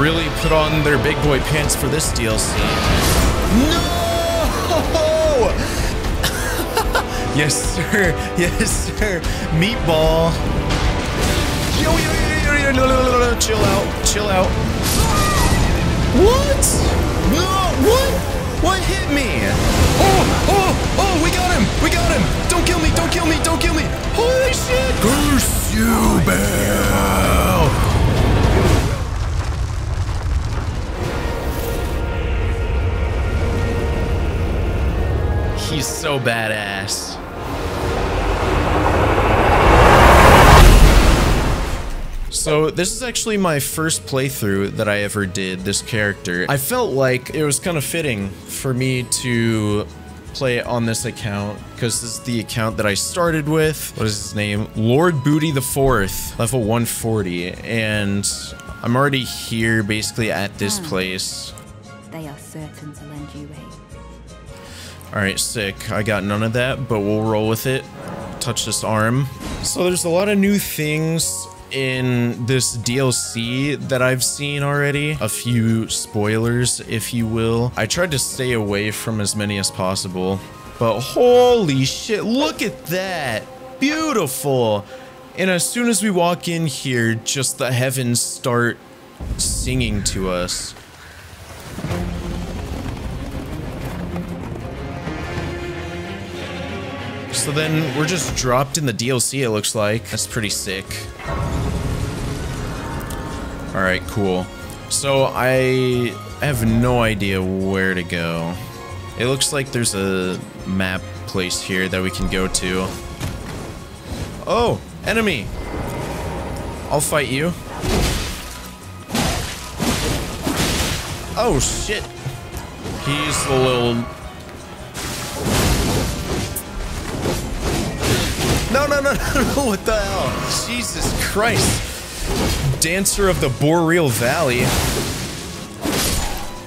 really put on their big boy pants for this DLC. No! yes, sir. Yes, sir. Meatball. Yo, yo, yo, yo, yo, no, no, no, no, chill out. Chill out. What? No, what? What hit me? Oh, oh, oh, we got him. We got him. Don't kill me. Don't kill me. Don't kill me. Holy shit. Curse you, Bell. He's so badass. So this is actually my first playthrough that I ever did this character. I felt like it was kind of fitting for me to play it on this account because this is the account that I started with. What is his name? Lord Booty the Fourth, level 140, and I'm already here basically at this hmm. place. They are certain to lend you aid. All right, sick. I got none of that, but we'll roll with it. Touch this arm. So there's a lot of new things in this DLC that I've seen already. A few spoilers, if you will. I tried to stay away from as many as possible, but holy shit, look at that. Beautiful. And as soon as we walk in here, just the heavens start singing to us. So then we're just dropped in the DLC, it looks like. That's pretty sick. Alright, cool. So I have no idea where to go. It looks like there's a map place here that we can go to. Oh, enemy! I'll fight you. Oh, shit. He's a little No, no, no, no, what the hell? Jesus Christ. Dancer of the Boreal Valley.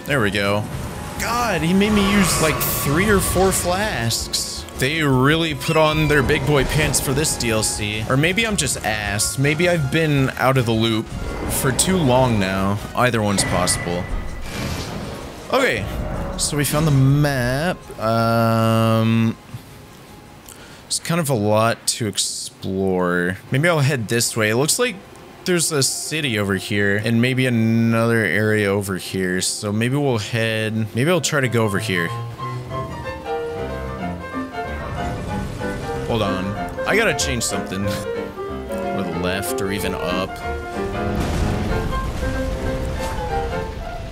There we go. God, he made me use like three or four flasks. They really put on their big boy pants for this DLC. Or maybe I'm just ass. Maybe I've been out of the loop for too long now. Either one's possible. Okay, so we found the map. Um... It's kind of a lot to explore. Maybe I'll head this way. It looks like there's a city over here and maybe another area over here. So maybe we'll head... Maybe I'll try to go over here. Hold on. I gotta change something. Or the left or even up.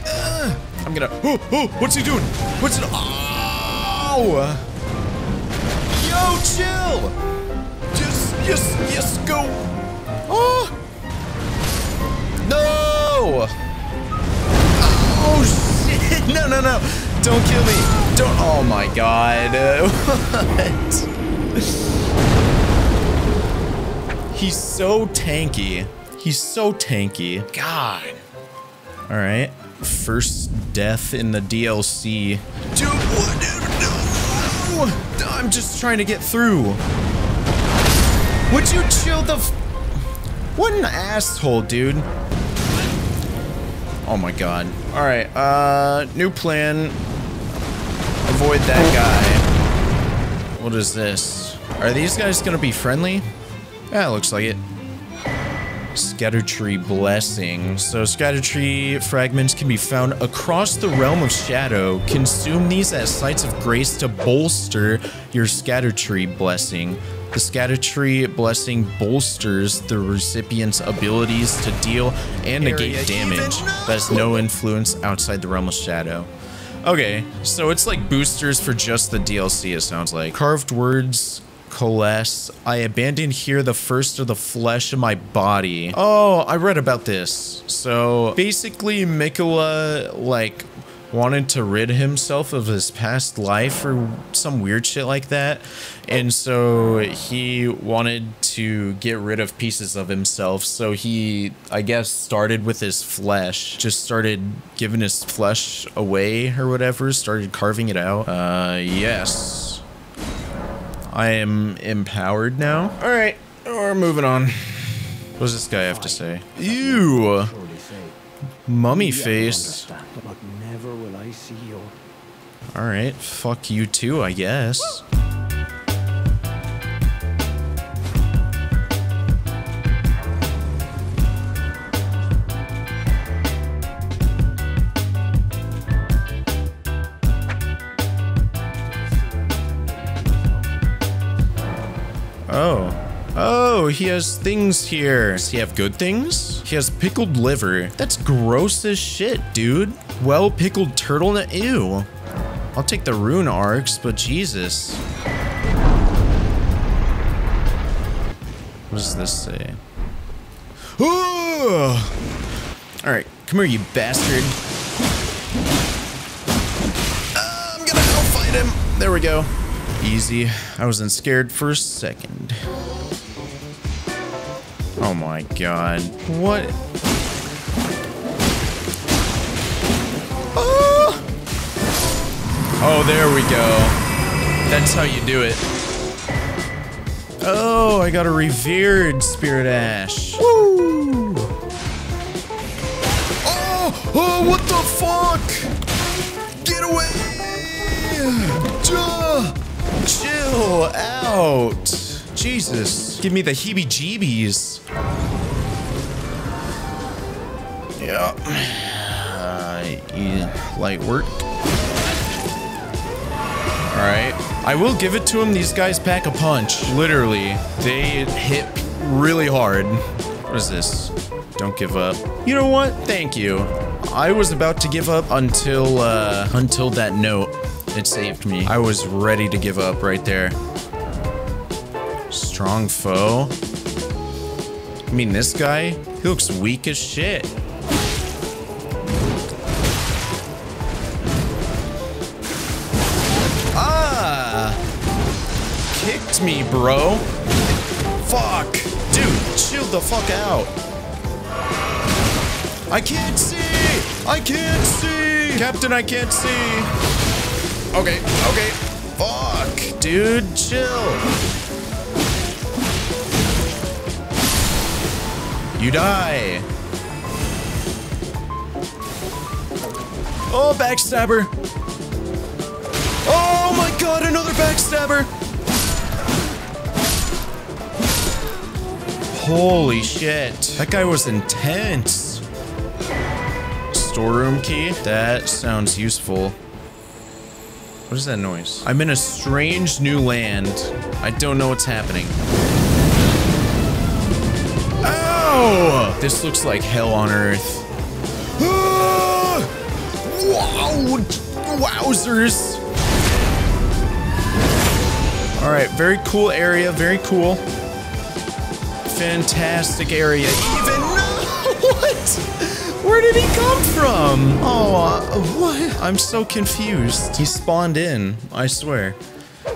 Uh, I'm gonna... Oh, oh, what's he doing? What's it... Oh! Yo, chill! Just, yes, yes, go! Oh! No! Oh, shit! No, no, no! Don't kill me! Don't- Oh my god. what? He's so tanky. He's so tanky. God. Alright. First death in the DLC. Dude, what? I'm just trying to get through. Would you chill the What an asshole, dude. Oh my god. Alright, uh, new plan. Avoid that guy. What is this? Are these guys gonna be friendly? Yeah, looks like it. Scadutree Blessing. So Scadutree fragments can be found across the realm of shadow. Consume these as sites of grace to bolster your Scadutree Blessing. The Scadutree Blessing bolsters the recipient's abilities to deal and negate damage that has no influence outside the realm of shadow. Okay, so it's like boosters for just the DLC, it sounds like. Carved words coalesce. I abandoned here the first of the flesh of my body. Oh, I read about this. So basically Miquella like wanted to rid himself of his past life or some weird shit like that. And so he wanted to get rid of pieces of himself. So he, I guess, started with his flesh, just started giving his flesh away or whatever, started carving it out. Uh, yes. I am empowered now. All right, we're moving on. What does this guy have to say? Ew. Mummy face. understand, But never will I see your Alright, fuck you too, I guess. Oh. Oh, he has things here. Does he have good things? He has pickled liver. That's gross as shit, dude. Well pickled turtleneck. Ew. I'll take the rune arcs, but Jesus. What does this say? Alright, come here, you bastard. Uh, I'm gonna outfight him. There we go. Easy. I wasn't scared for a second. Oh my god. What? Oh! Oh, there we go. That's how you do it. Oh, I got a revered Spirit Ash. Woo! Oh! Oh, what the fuck? Get away! Duh! Chill out. Jesus. Give me the heebie-jeebies. Yeah. Uh, yeah, light work. Alright. I will give it to him. These guys pack a punch. Literally. They hit really hard. What is this? Don't give up. You know what? Thank you. I was about to give up until, uh, until that note. It saved me. I was ready to give up right there. Strong foe? I mean, this guy? He looks weak as shit. Ah! Kicked me, bro. Fuck. Dude, chill the fuck out. I can't see! I can't see! Captain, I can't see! Okay, okay. Fuck, dude, chill. You die. Oh, backstabber. Oh my god, another backstabber. Holy shit. That guy was intense. Storeroom key? That sounds useful. What is that noise? I'm in a strange new land. I don't know what's happening. Ow! This looks like hell on earth. Ah! Wow! Wowzers! Alright, very cool area, very cool. Fantastic area. Where did he come from? Oh, uh, what? I'm so confused. He spawned in, I swear.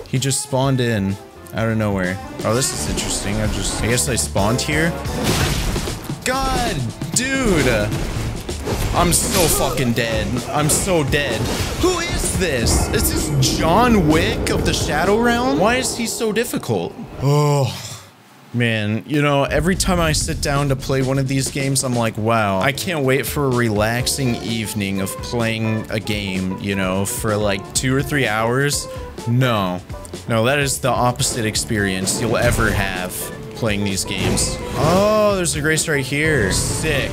He just spawned in out of nowhere. Oh, this is interesting. I just, I guess I spawned here. God, dude. I'm so fucking dead. I'm so dead. Who is this? Is this John Wick of the Shadow Realm? Why is he so difficult? Oh. Man, you know, every time I sit down to play one of these games, I'm like, wow, I can't wait for a relaxing evening of playing a game, you know, for like two or three hours. No. No, that is the opposite experience you'll ever have playing these games. Oh, there's a grace right here. Sick.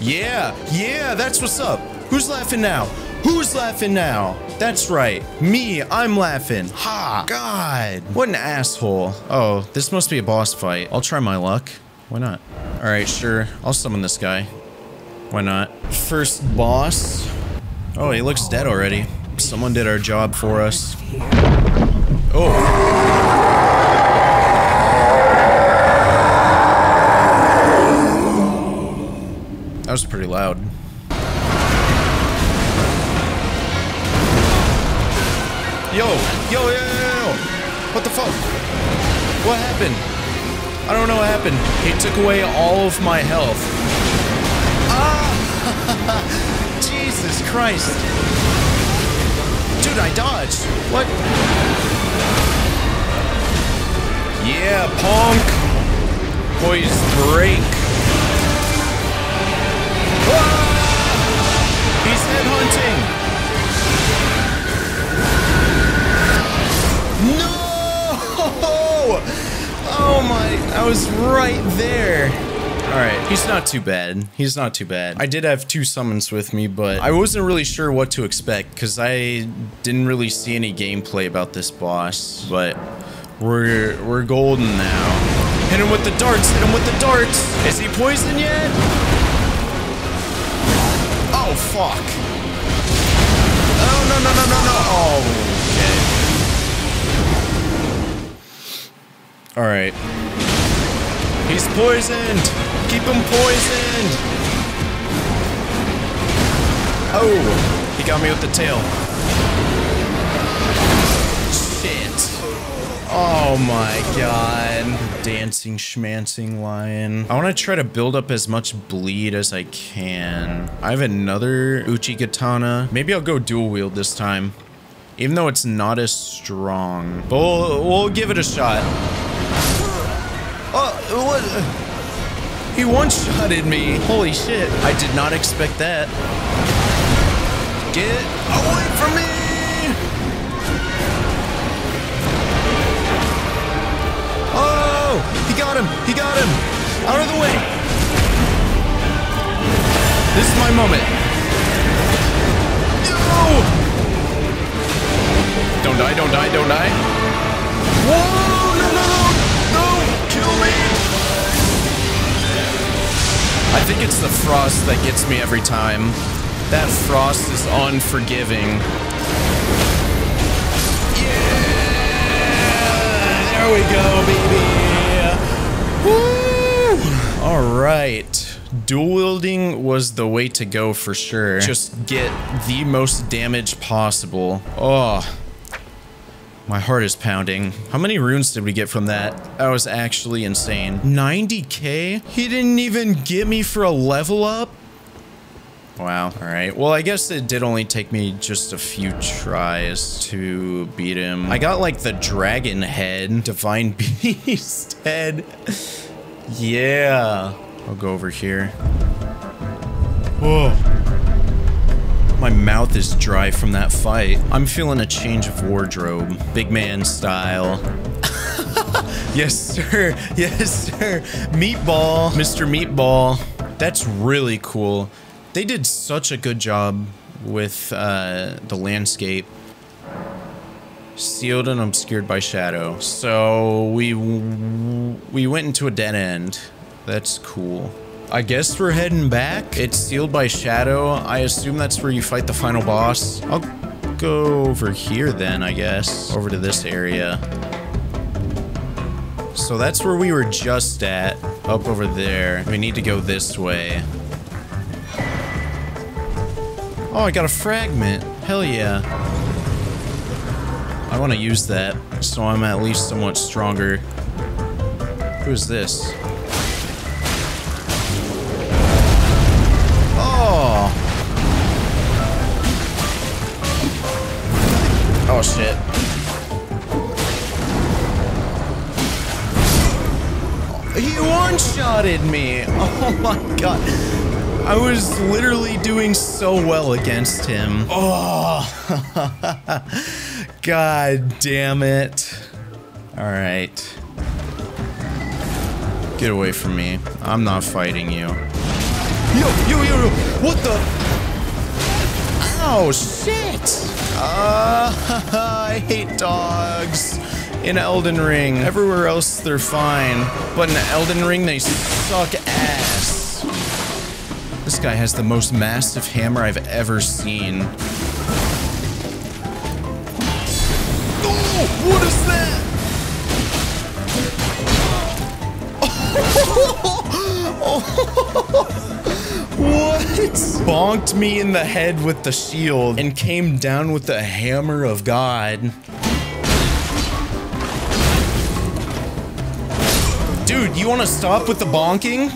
Yeah, yeah, that's what's up. Who's laughing now? Who's laughing now? That's right. Me, I'm laughing. Ha! God. What an asshole. Oh, this must be a boss fight. I'll try my luck. Why not? Alright, sure. I'll summon this guy. Why not? First boss. Oh, he looks dead already. Someone did our job for us. Oh. That was pretty loud. Yo, yo, yo, yo, yo. What the fuck? What happened? I don't know what happened. He took away all of my health. Ah! Jesus Christ. Dude, I dodged. What? Yeah, punk. Poise break. Oh my, I was right there. Alright, he's not too bad. He's not too bad. I did have two summons with me, but I wasn't really sure what to expect because I didn't really see any gameplay about this boss. But we're we're golden now. Hit him with the darts, hit him with the darts. Is he poisoned yet? Oh fuck. Oh no no no no no. Oh okay. Alright. He's poisoned! Keep him poisoned! Oh! He got me with the tail. Shit. Oh my god. Dancing, schmancing lion. I want to try to build up as much bleed as I can. I have another Uchigatana. Maybe I'll go dual wield this time. Even though it's not as strong. But we'll, we'll give it a shot. What? He one-shotted me. Holy shit. I did not expect that. Get away from me! Oh! He got him! He got him! Out of the way! This is my moment. No! Don't die, don't die, don't die. Whoa! I think it's the frost that gets me every time. That frost is unforgiving. Yeah! There we go, baby! Woo! Alright. Dual wielding was the way to go for sure. Just get the most damage possible. Oh. My heart is pounding. How many runes did we get from that? That was actually insane. 90k? He didn't even get me for a level up? Wow. All right. Well, I guess it did only take me just a few tries to beat him. I got like the dragon head, divine beast head. yeah. I'll go over here. Whoa. My mouth is dry from that fight. I'm feeling a change of wardrobe. Big man style. yes, sir. Yes, sir. Meatball. Mr. Meatball. That's really cool. They did such a good job with uh, the landscape. Sealed and obscured by shadow. So we we went into a dead end. That's cool. I guess we're heading back. It's sealed by shadow. I assume that's where you fight the final boss. I'll go over here then, I guess. Over to this area. So that's where we were just at. Up over there. We need to go this way. Oh, I got a fragment. Hell yeah. I want to use that, so I'm at least somewhat stronger. Who's this? Oh shit. He one-shotted me! Oh my god. I was literally doing so well against him. Oh! god damn it. Alright. Get away from me. I'm not fighting you. Yo, yo, yo, yo! What the? Oh, shit! Uh, I hate dogs. In Elden Ring. Everywhere else, they're fine. But in Elden Ring, they suck ass. This guy has the most massive hammer I've ever seen. Oh, what is that? oh. Bonked me in the head with the shield and came down with the hammer of God. Dude, you want to stop with the bonking?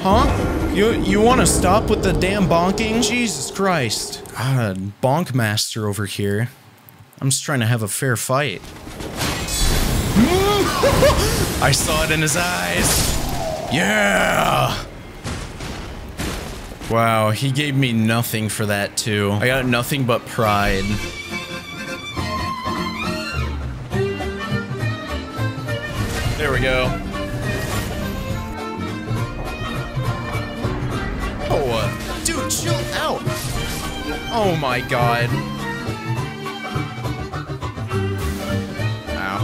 Huh? You you want to stop with the damn bonking? Jesus Christ. God, bonk master over here. I'm just trying to have a fair fight. I saw it in his eyes. Yeah! Wow, he gave me nothing for that too. I got nothing but pride. There we go. Oh, uh, dude, chill out. Oh my god. Ow.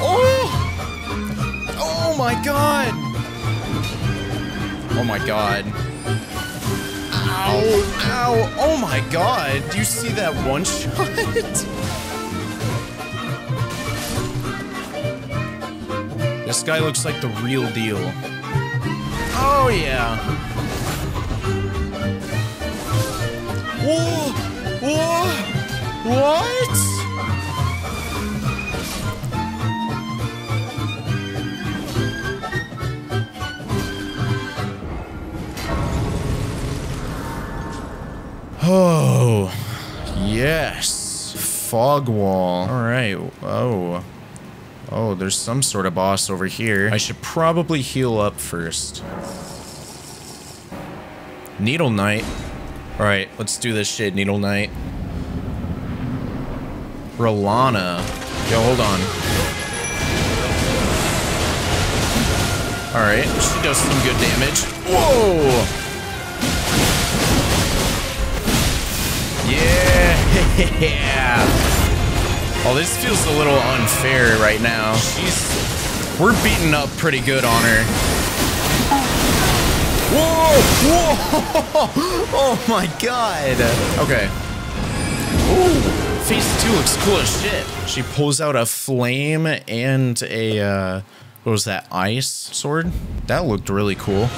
Oh! Oh my god! Oh my god. Ow! Ow! Oh my god! Do you see that one shot? This guy looks like the real deal. Oh, yeah. Whoa! Whoa! What? Oh, yes. Fog wall. All right. Oh. Oh, there's some sort of boss over here. I should probably heal up first. Needle Knight. Alright, let's do this shit, Needle Knight. Rellana. Yo, hold on. Alright, she does some good damage. Whoa! Yeah! Oh, this feels a little unfair right now. She's... We're beating up pretty good on her. Whoa! Whoa! Oh my god! Okay. Ooh! Phase 2 looks cool as shit. She pulls out a flame and a, uh... What was that? Ice sword? That looked really cool.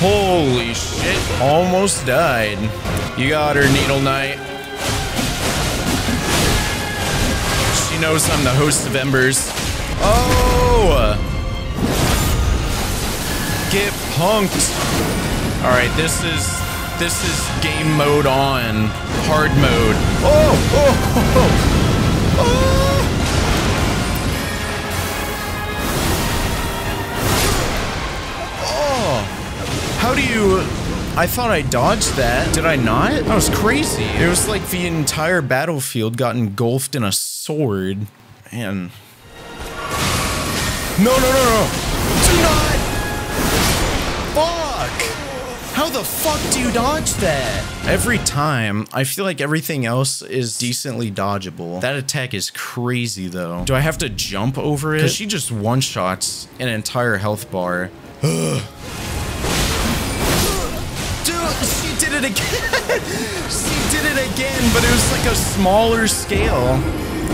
Holy shit. Almost died. You got her, Needle Knight. She knows I'm the host of Embers. Oh! Get punked. Alright, this is this is game mode on. Hard mode. Oh! Oh! Oh! oh. How do you... I thought I dodged that. Did I not? That was crazy. It was like the entire battlefield got engulfed in a sword. Man. No, no, no, no. Do not! Fuck! How the fuck do you dodge that? Every time, I feel like everything else is decently dodgeable. That attack is crazy, though. Do I have to jump over it? Because she just one-shots an entire health bar. She did it again! she did it again, but it was like a smaller scale.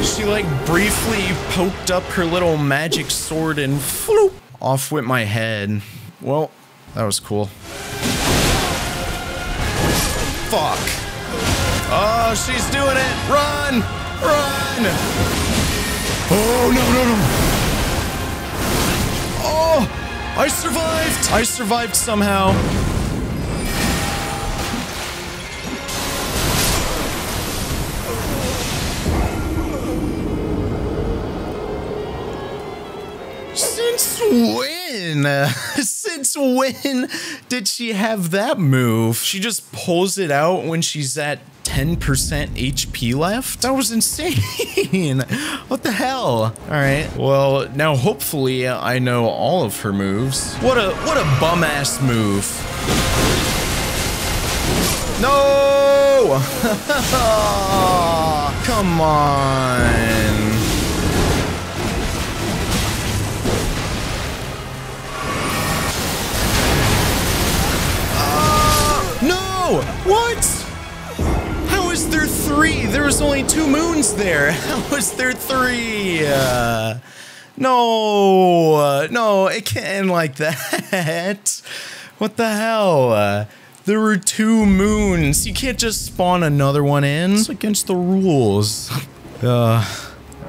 She like briefly poked up her little magic sword and floop, off with my head. Well, that was cool. Fuck. Oh, she's doing it. Run! Run! Oh, no, no, no. Oh, I survived. I survived somehow. Since when? Since when did she have that move? She just pulls it out when she's at 10% HP left? That was insane. what the hell? All right. Well, now hopefully I know all of her moves. What a what a bum ass move. No! Come on. No! What? How is there three? There was only two moons there. How is there three? Uh, no, uh, no, it can't end like that. What the hell? Uh, there were two moons. You can't just spawn another one in. It's against the rules. Uh,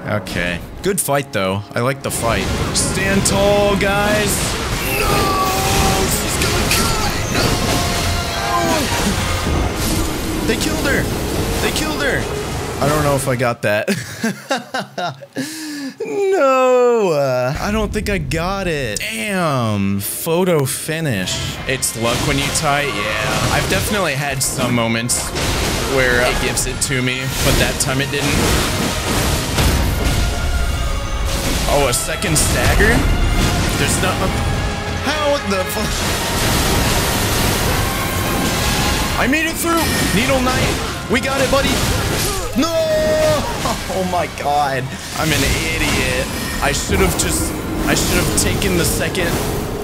okay. Good fight, though. I like the fight. Stand tall, guys. No! They killed her! They killed her! I don't know if I got that. No, uh, I don't think I got it. Damn, photo finish. It's luck when you tie. Yeah, I've definitely had some moments where it gives it to me, but that time it didn't. Oh, a second stagger? There's not. How the fuck? I made it through. Needle Knight. We got it, buddy. No! Oh my god. I'm an idiot. I should have just... I should have taken the second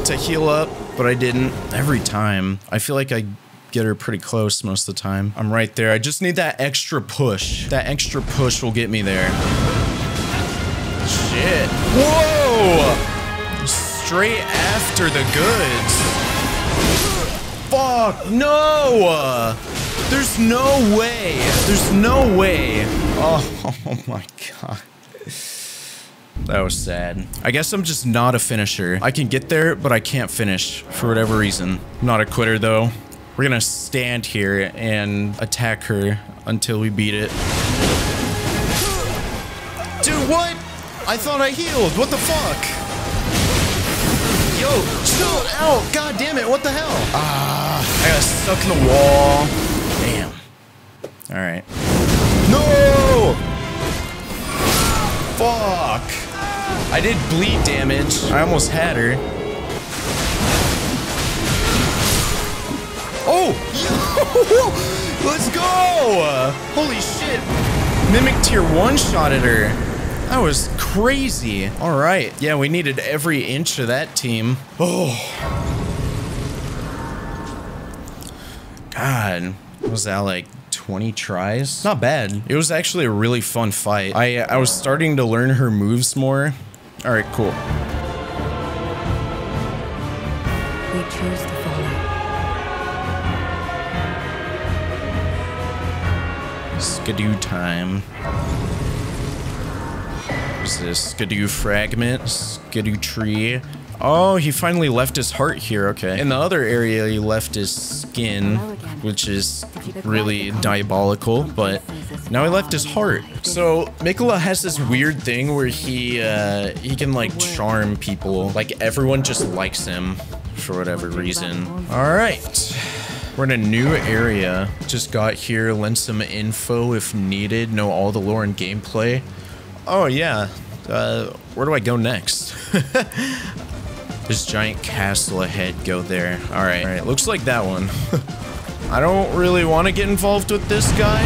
to heal up, but I didn't. Every time. I feel like I get her pretty close most of the time. I'm right there. I just need that extra push. That extra push will get me there. Shit. Whoa! Straight after the goods. Fuck, no! There's no way. There's no way. Oh, oh my god. That was sad. I guess I'm just not a finisher. I can get there, but I can't finish for whatever reason. Not a quitter though. We're gonna stand here and attack her until we beat it. Dude, what? I thought I healed. What the fuck? Yo, chill out. God damn it. What the hell? Ah, I got stuck in the wall. Damn. All right. No! Fuck. I did bleed damage. I almost had her. Oh! Yo! Let's go! Holy shit. Mimic Tear one shot at her. That was crazy. All right. Yeah, we needed every inch of that team. Oh. God. Was that like 20 tries? Not bad. It was actually a really fun fight. I, I was starting to learn her moves more. All right, cool. We choose to follow. Skidoo time. What's this? Skidoo fragment? Skidoo tree? Oh, he finally left his heart here. Okay. In the other area, he left his skin, which is really diabolical, but now he left his heart. So, Miquella has this weird thing where he, uh, he can, like, charm people. Like, everyone just likes him for whatever reason. All right. We're in a new area. Just got here, lend some info if needed, know all the lore and gameplay. Oh, yeah. Uh, where do I go next? This giant castle ahead, go there. All right, all right, looks like that one. I don't really want to get involved with this guy.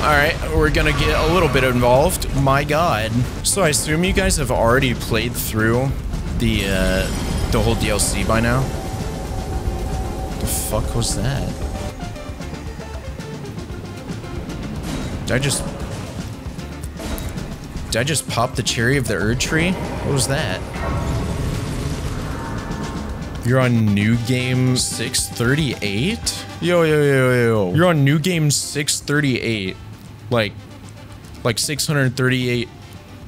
All right, we're gonna get a little bit involved. My God. So I assume you guys have already played through the, uh, the whole DLC by now? The fuck was that? Did I just... Did I just pop the cherry of the Erdtree? What was that? You're on new game 638? Yo, yo, yo, yo. You're on new game 638. Like, like 638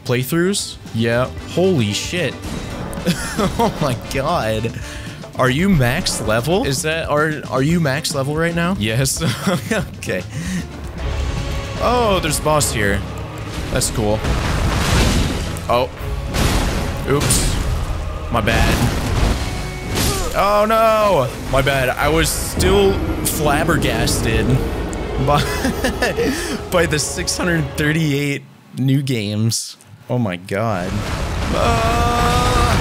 playthroughs? Yeah. Holy shit. oh my god. Are you max level? Is that, are, are you max level right now? Yes. okay. Oh, there's a boss here. That's cool. Oh. Oops. My bad. Oh no! My bad. I was still flabbergasted by, by the 638 new games. Oh my god. Uh,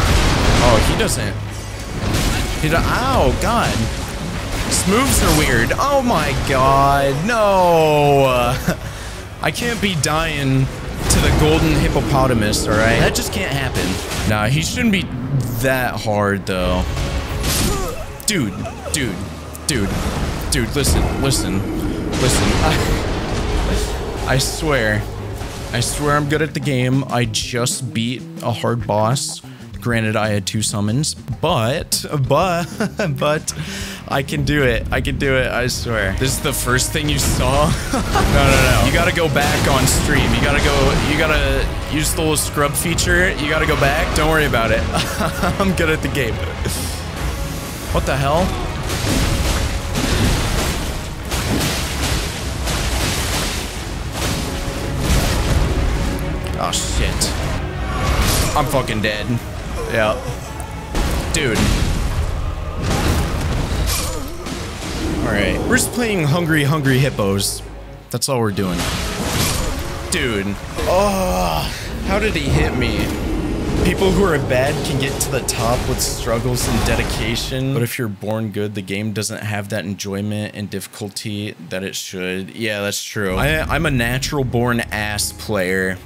oh, he doesn't. He do Ow, god. His moves are weird. Oh my god. No. I can't be dying to the golden hippopotamus, alright? That just can't happen. Nah, he shouldn't be that hard, though. Dude, dude, dude, dude, listen, listen, listen. I, I swear, I swear I'm good at the game. I just beat a hard boss. Granted, I had two summons, but, but, but, I can do it. I can do it. I swear. This is the first thing you saw? no, no, no. You gotta go back on stream. You gotta go, you gotta use the little scrub feature. You gotta go back. Don't worry about it. I'm good at the game. What the hell? Oh, shit. I'm fucking dead. Yeah. Dude. Alright. We're just playing Hungry Hungry Hippos. That's all we're doing. Dude. Oh, how did he hit me? People who are bad can get to the top with struggles and dedication. But if you're born good, the game doesn't have that enjoyment and difficulty that it should. Yeah, that's true. I, I'm a natural born ass player.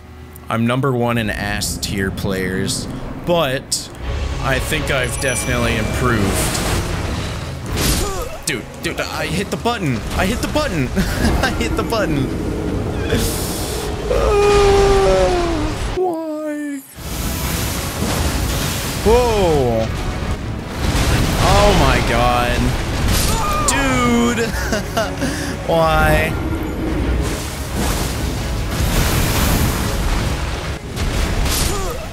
I'm number one in ass tier players. But I think I've definitely improved. Dude, dude, I hit the button. I hit the button. I hit the button. why? Whoa. Oh my god. Dude. why?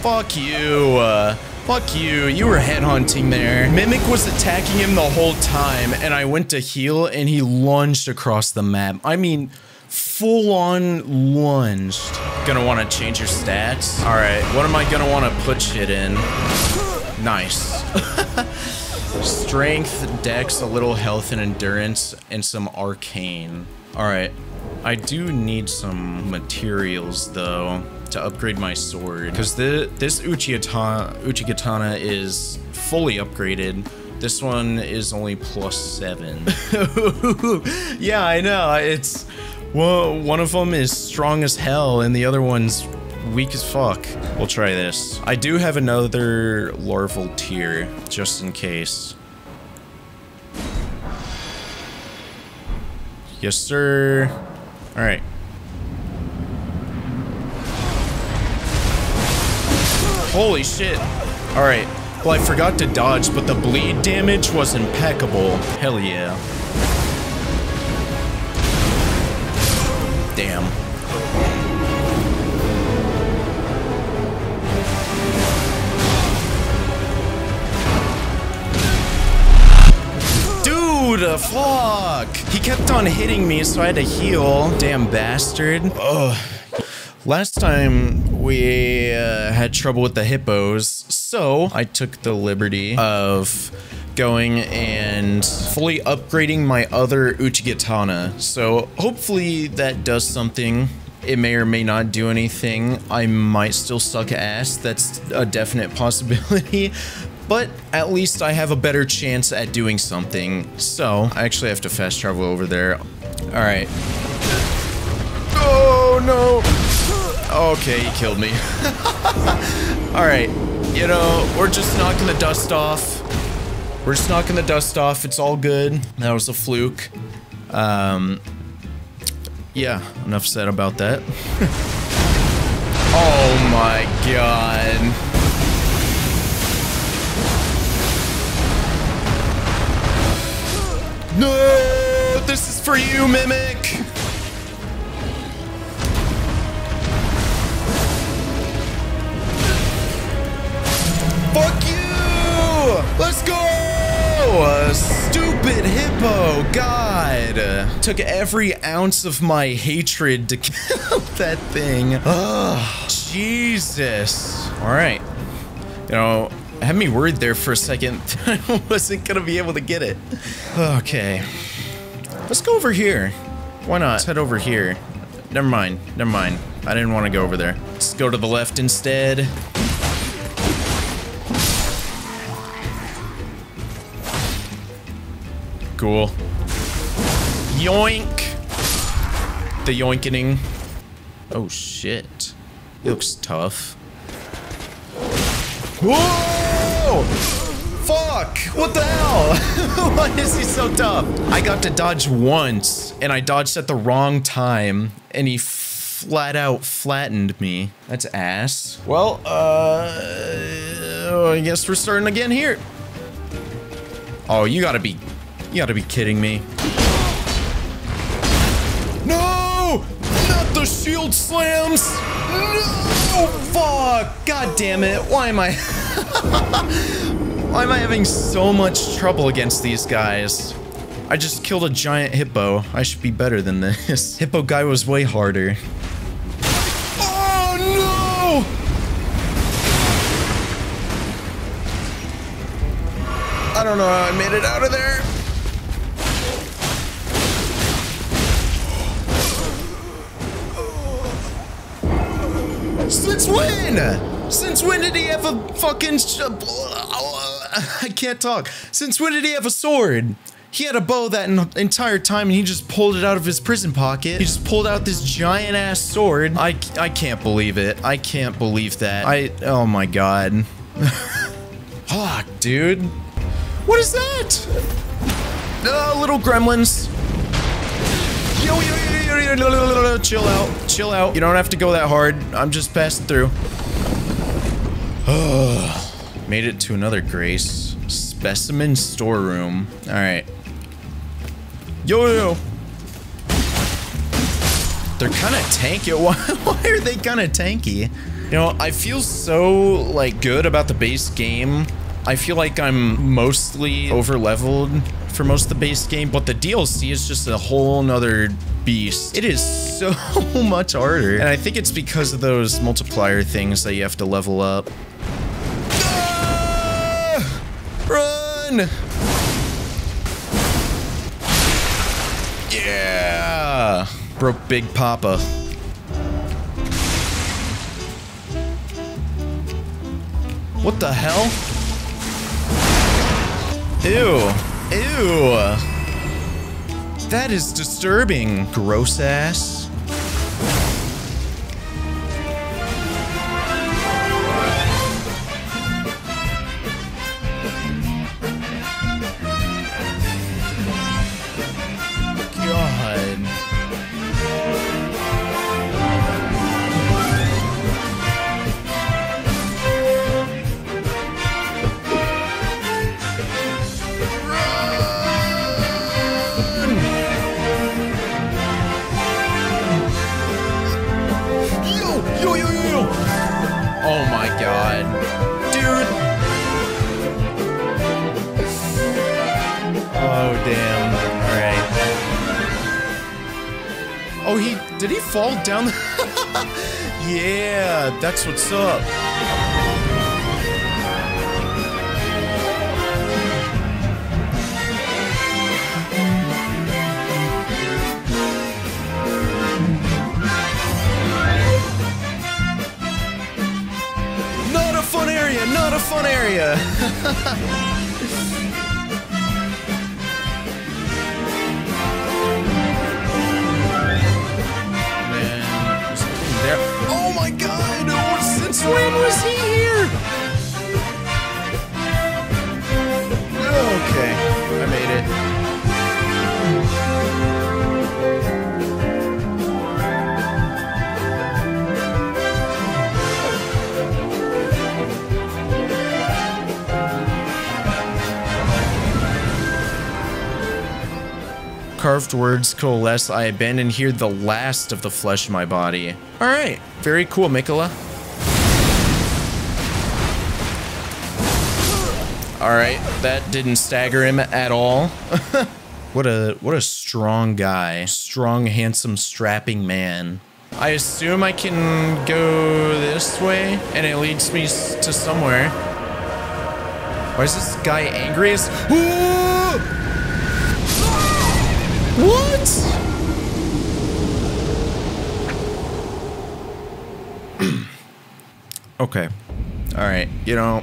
Fuck you. Fuck you. You were headhunting there. Mimic was attacking him the whole time, and I went to heal, and he lunged across the map. I mean, full on lunged. Gonna want to change your stats? All right, what am I gonna want to put shit in? Nice. Strength, dex, a little health and endurance, and some arcane. All right, I do need some materials though to upgrade my sword because the this Uchigatana, Uchigatana is fully upgraded. This one is only plus seven. yeah, I know. It's well, one of them is strong as hell, and the other one's weak as fuck. We'll try this. I do have another Larval Tear, just in case. Yes, sir. All right. Holy shit. All right. Well, I forgot to dodge, but the bleed damage was impeccable. Hell yeah. Damn. Dude, fuck. He kept on hitting me, so I had to heal. Damn bastard. Ugh. Last time we uh, had trouble with the hippos, so I took the liberty of going and fully upgrading my other Uchigatana. So hopefully that does something. It may or may not do anything. I might still suck ass. That's a definite possibility. But at least I have a better chance at doing something. So I actually have to fast travel over there. All right. Oh no. Okay, he killed me. Alright, you know, we're just knocking the dust off. We're just knocking the dust off. It's all good. That was a fluke. Um, yeah, enough said about that. oh my god. No! This is for you, Mimic! Fuck you! Let's go! Stupid hippo, God. Took every ounce of my hatred to kill that thing. Jesus. All right. You know, had me worried there for a second. I wasn't gonna be able to get it. Okay. Let's go over here. Why not? Let's head over here. Never mind. Never mind. I didn't want to go over there. Let's go to the left instead. Cool. Yoink! The yoinkening. Oh shit. Looks tough. Whoa! Fuck! What the hell? Why is he so tough? I got to dodge once, and I dodged at the wrong time, and he flat out flattened me. That's ass. Well, uh... I guess we're starting again here. Oh, you gotta be you gotta be kidding me. No! Not the shield slams! No! Fuck! God damn it. Why am I... Why am I having so much trouble against these guys? I just killed a giant hippo. I should be better than this. Hippo guy was way harder. Oh, I don't know how I made it out of there. Since when? Since when did he have a fucking... I can't talk. Since when did he have a sword? He had a bow that entire time and he just pulled it out of his prison pocket. He just pulled out this giant ass sword. I, I can't believe it. I can't believe that. I, oh my god. Fuck, dude. What is that? Uh, little gremlins. Yo, yo, yo, chill out. Chill out. You don't have to go that hard. I'm just passing through. Made it to another grace. Specimen storeroom. All right. Yo, yo, yo. They're kind of tanky. Why, why are they kind of tanky? You know, I feel so, like, good about the base game. I feel like I'm mostly over-leveled for most of the base game, but the DLC is just a whole nother beast. It is so much harder. And I think it's because of those multiplier things that you have to level up. Ah! Run! Yeah! Broke Big Papa. What the hell? Ew. Ew. That is disturbing. Gross ass. That's what's up. Not a fun area, not a fun area. Carved words coalesce. I abandon here the last of the flesh in my body. All right, very cool, Miquella. All right, that didn't stagger him at all. what a what a strong guy, strong, handsome, strapping man. I assume I can go this way, and it leads me to somewhere. Why is this guy angry as? Ooh! What? okay. All right. You know,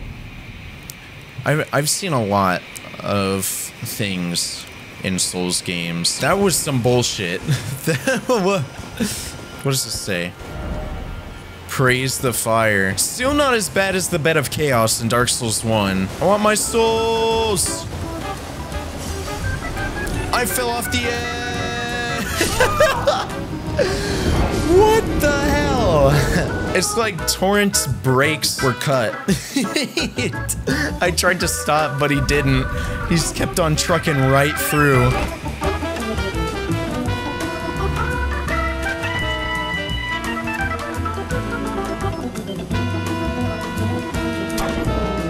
I've I've seen a lot of things in Souls games. That was some bullshit. What does this say? Praise the fire. Still not as bad as the bed of chaos in Dark Souls 1. I want my souls. I fell off the edge. what the hell? It's like Torrent's brakes were cut. I tried to stop, but he didn't. He just kept on trucking right through.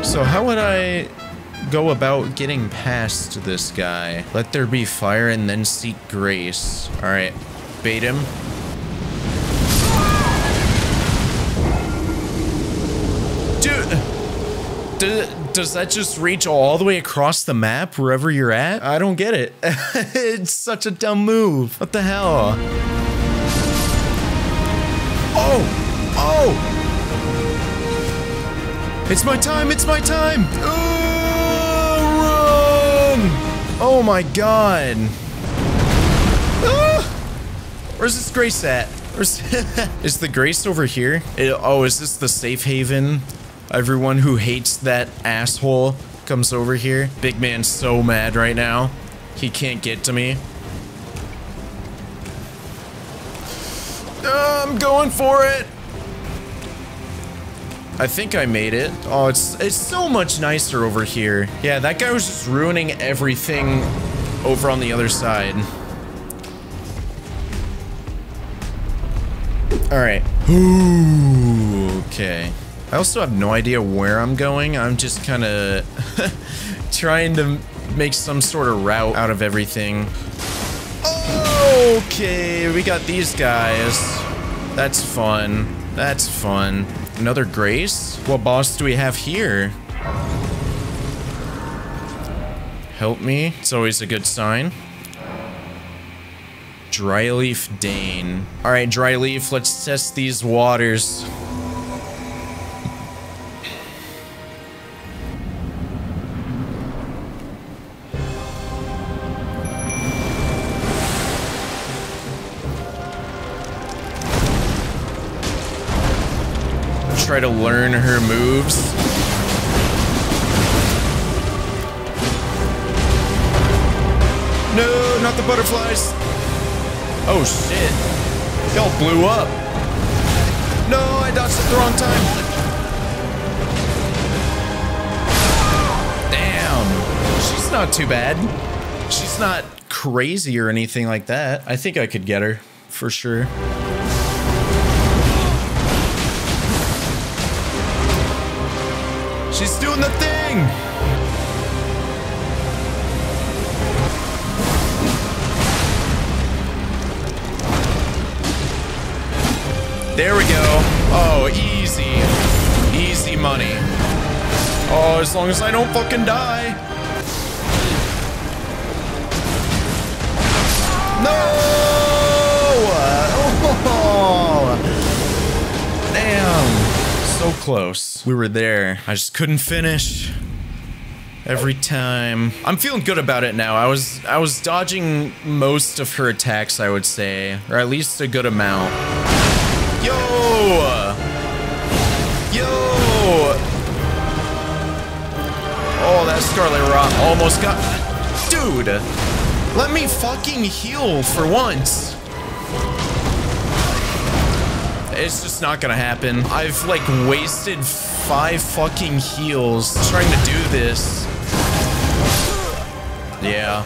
So how would I go about getting past this guy? Let there be fire and then seek grace. All right, bait him. Dude, does that just reach all the way across the map wherever you're at? I don't get it. it's such a dumb move. What the hell? Oh! Oh! It's my time! It's my time! Oh, run! Oh my god. Ah! Where's this grace at? Where's is the grace over here? It- oh, is this the safe haven? Everyone who hates that asshole comes over here. Big man's so mad right now. He can't get to me. Uh, I'm going for it. I think I made it. Oh, it's it's so much nicer over here. Yeah, that guy was just ruining everything over on the other side. All right. Okay. I also have no idea where I'm going. I'm just kind of trying to make some sort of route out of everything. Okay, we got these guys. That's fun. That's fun. Another Grace? What boss do we have here? Help me. It's always a good sign. Dryleaf Dane. Alright, Dryleaf, let's test these waters. Learn her moves. No, not the butterflies. Oh shit. Y'all blew up. No, I dodged at the wrong time. Damn. She's not too bad. She's not crazy or anything like that. I think I could get her for sure. Thing! There we go. Oh, easy. Easy money. Oh, as long as I don't fucking die. No! Oh! Damn. So close. We were there. I just couldn't finish. Every time. I'm feeling good about it now. I was I was dodging most of her attacks, I would say, or at least a good amount. Yo! Yo! Oh, that Scarlet Rot almost got Dude! Let me fucking heal for once. It's just not gonna happen. I've like wasted five fucking heals trying to do this. Yeah.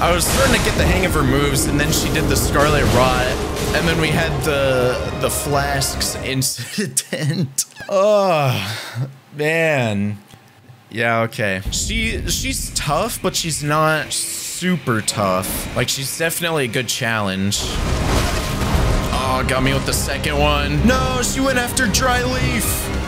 I was starting to get the hang of her moves, and then she did the Scarlet Rot, and then we had the the flasks incident. oh man. Yeah, okay. She she's tough, but she's not super tough. Like she's definitely a good challenge. Oh, got me with the second one. No, she went after Dryleaf.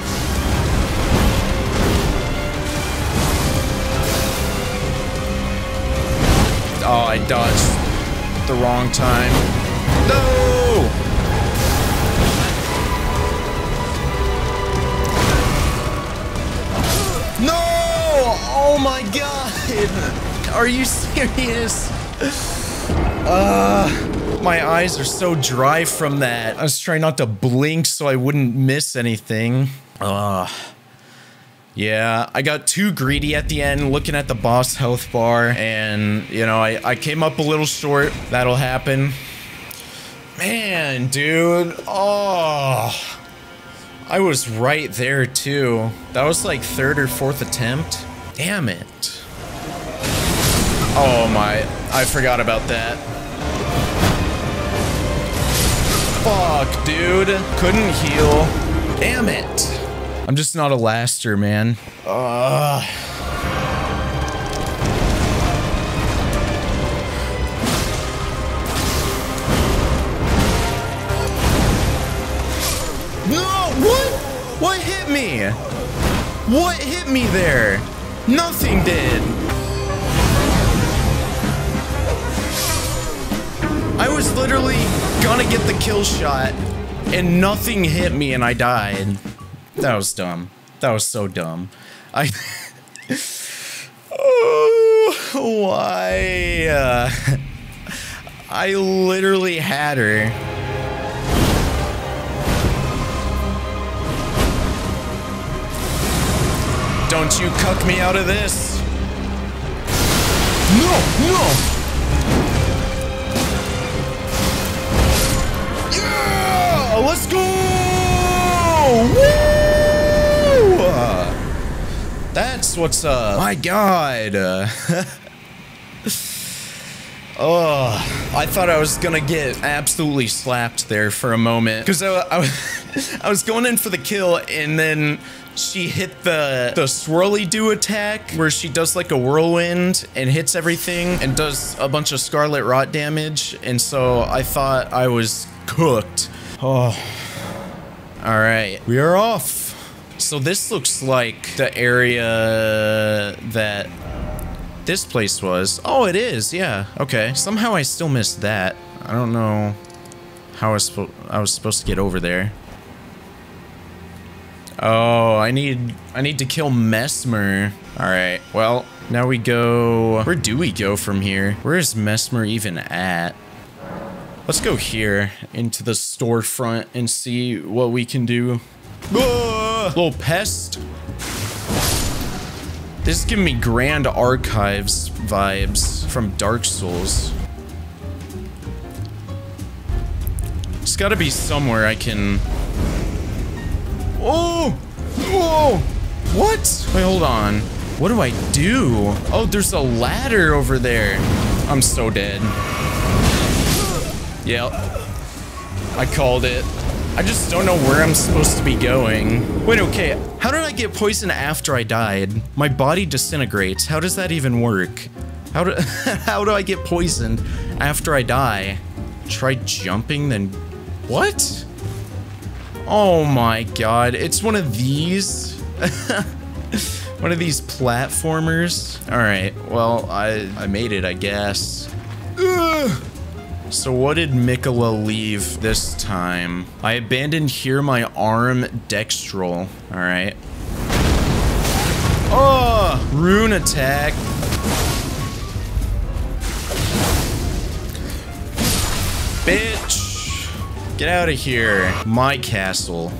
Oh, I dodged the wrong time. No! No! Oh my god! Are you serious? Uh, my eyes are so dry from that. I was trying not to blink so I wouldn't miss anything. Ugh. Yeah, I got too greedy at the end looking at the boss health bar and, you know, I, I came up a little short. That'll happen. Man, dude. Oh. I was right there too. That was like third or fourth attempt. Damn it. Oh my, I forgot about that. Fuck, dude. Couldn't heal. Damn it. I'm just not a laster, man. No, what? What hit me? What hit me there? Nothing did. I was literally gonna get the kill shot and nothing hit me and I died. That was dumb. That was so dumb. I. oh, why? Uh, I literally had her. Don't you cuck me out of this. No, no. Yeah, let's go. Woo! That's what's up. My God. Oh, I thought I was gonna get absolutely slapped there for a moment because I, I, I was going in for the kill and then she hit the the swirly do attack where she does like a whirlwind and hits everything and does a bunch of scarlet rot damage and so I thought I was cooked. Oh. All right, we are off. So this looks like the area that this place was. Oh, it is. Yeah. Okay. Somehow I still missed that. I don't know how I was, I was supposed to get over there. Oh, I need I need to kill Messmer. All right. Well, now we go. Where do we go from here? Where is Messmer even at? Let's go here into the storefront and see what we can do. Little pest. This is giving me Grand Archives vibes from Dark Souls. It's gotta be somewhere I can... Oh! Whoa! What? Wait, hold on. What do I do? Oh, there's a ladder over there. I'm so dead. Yep. I called it. I just don't know where I'm supposed to be going. Wait, okay. How did I get poisoned after I died? My body disintegrates. How does that even work? How do, how do I get poisoned after I die? Try jumping, then... What? Oh my god. It's one of these? one of these platformers? Alright, well, I, I made it, I guess. Ugh. So what did Miquella leave this time? I abandoned here my arm dextral. Alright. Oh! Rune attack. Bitch! Get out of here. My castle.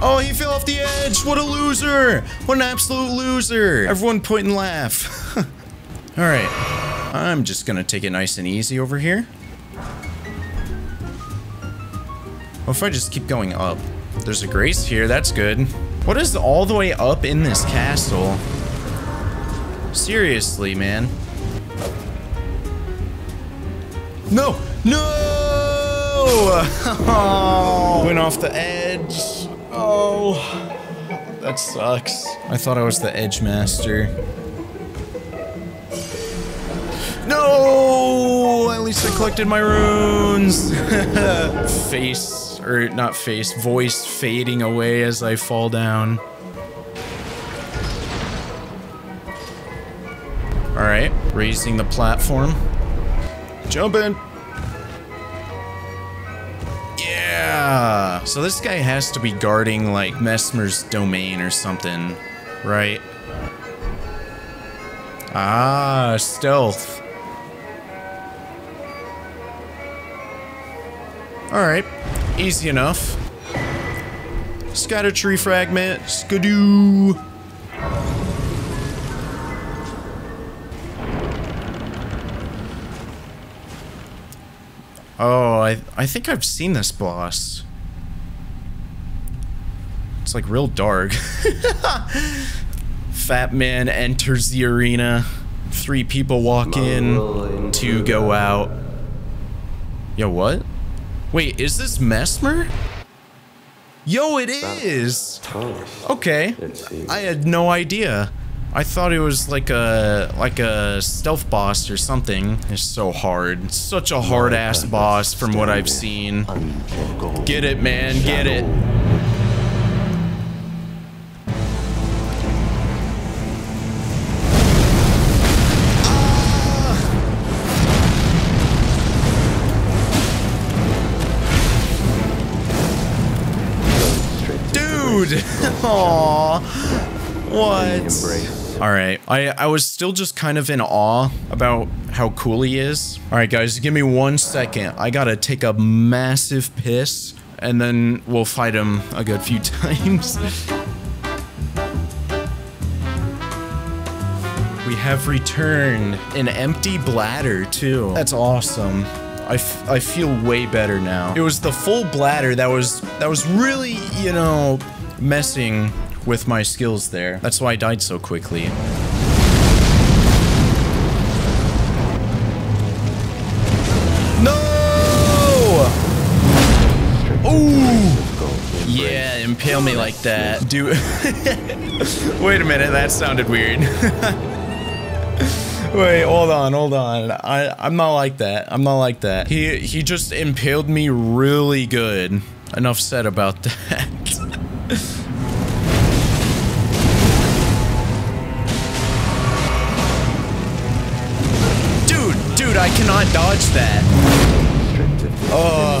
Oh, he fell off the edge. What a loser. What an absolute loser. Everyone point and laugh. All right. I'm just going to take it nice and easy over here. What if I just keep going up? There's a grace here. That's good. What is all the way up in this castle? Seriously, man. No! No! Oh, went off the edge. Oh, that sucks. I thought I was the edge master. No! At least I collected my runes. face, or not face, voice fading away as I fall down. Alright, raising the platform. Jumping! So this guy has to be guarding, like, Messmer's domain or something, right? Ah, stealth. Alright, easy enough. Scadutree fragment, skadoo! I, think I've seen this boss. It's like real dark. Fat man enters the arena. Three people walk in, two go out. Yo, what? Wait, is this Messmer? Yo, it is! Okay. I had no idea. I thought it was like a like a stealth boss or something. It's so hard. It's such a hard ass boss from what I've seen. Get it, man. Get it. Ah! Dude! Aww. What? All right. I, I was still just kind of in awe about how cool he is. All right, guys, give me one second. I gotta take a massive piss, and then we'll fight him a good few times. We have returned an empty bladder too. That's awesome. I, I feel way better now. It was the full bladder that was that was really, you know, messing with my skills there. That's why I died so quickly. Yeah, impale me like that. Do Wait a minute, that sounded weird. Wait, hold on, hold on. I I'm not like that. I'm not like that. He he just impaled me really good. Enough said about that. I cannot dodge that. Oh.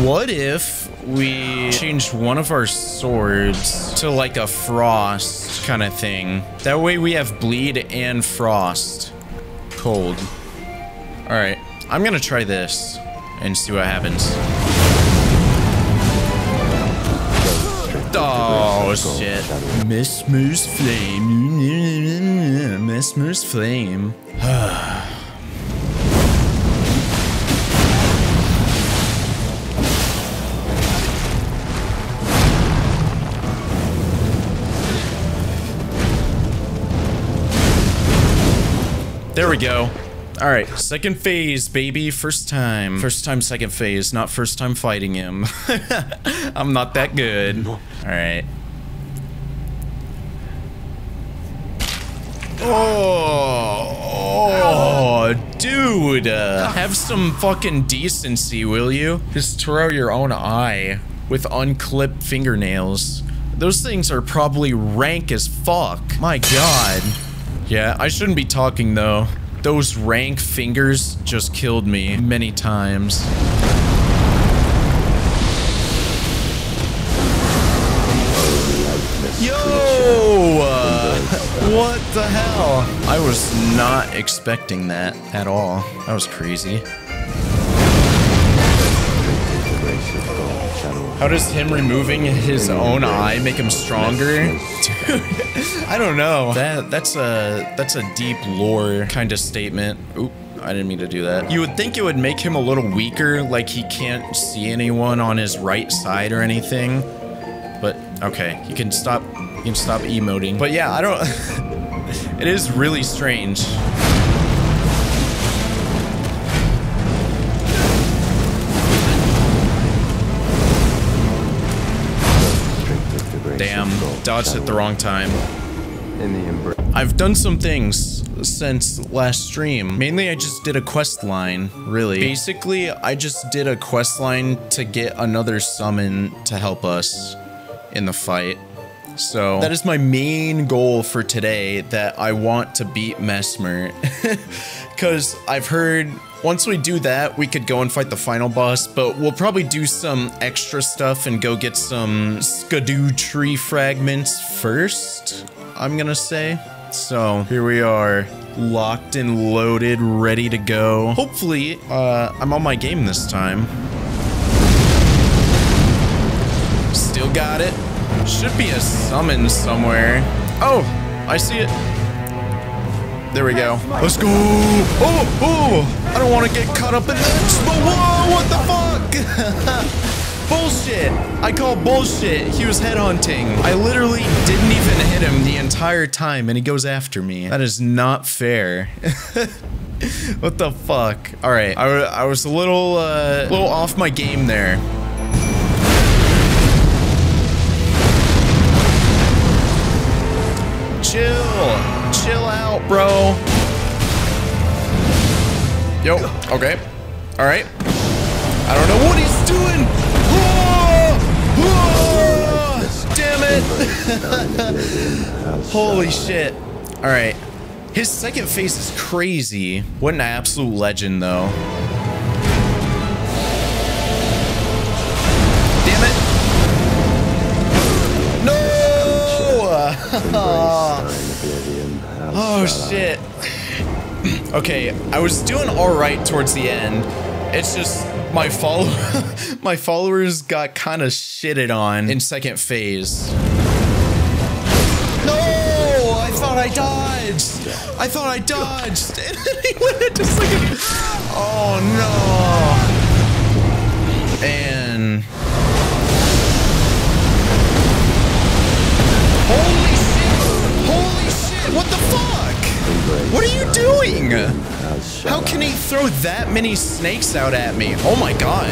Yo! What if we changed one of our swords to like a frost kind of thing? That way we have bleed and frost. Cold. Alright, I'm gonna try this and see what happens. Oh shit. Miss Moose flame. Miss Moose flame. There we go. All right, second phase, baby. First time. First time, second phase, not first time fighting him. I'm not that good. All right. Oh, oh, dude. Uh, have some fucking decency, will you? Just throw your own eye with unclipped fingernails. Those things are probably rank as fuck. My god. Yeah, I shouldn't be talking though. Those rank fingers just killed me many times. Yo! Uh, what the hell? I was not expecting that at all. That was crazy. How does him removing his own eye make him stronger? Dude, I don't know. That that's a that's a deep lore kind of statement. Oop. I didn't mean to do that. You would think it would make him a little weaker, like he can't see anyone on his right side or anything. But okay, you can stop you can stop emoting. But yeah, I don't It is really strange. Dodged at the wrong time. I've done some things since last stream. Mainly I just did a quest line, really. Basically, I just did a quest line to get another summon to help us in the fight. So that is my main goal for today that I want to beat Messmer. Because I've heard once we do that, we could go and fight the final boss, but we'll probably do some extra stuff and go get some Scadutree fragments first, I'm gonna say. So here we are, locked and loaded, ready to go. Hopefully, uh, I'm on my game this time. Still got it. Should be a summon somewhere. Oh, I see it. There we go. Let's go. Oh, oh. I don't want to get caught up in that. Whoa, what the fuck? Bullshit! I call bullshit. He was headhunting. I literally didn't even hit him the entire time and he goes after me. That is not fair. what the fuck? All right, I, I was a little, uh, a little off my game there. Chill, chill out, bro. Yo, okay, all right. I don't know what he's doing. Damn it! Holy shit! All right. His second face is crazy. What an absolute legend, though. Damn it! No! oh shit. okay, I was doing all right towards the end. It's just my follow my followers got kind of shitted on in second phase. No! I thought I dodged. I thought I dodged. And then he went into second. Oh no! And fuck? What are you doing? How can he throw that many snakes out at me? Oh my god.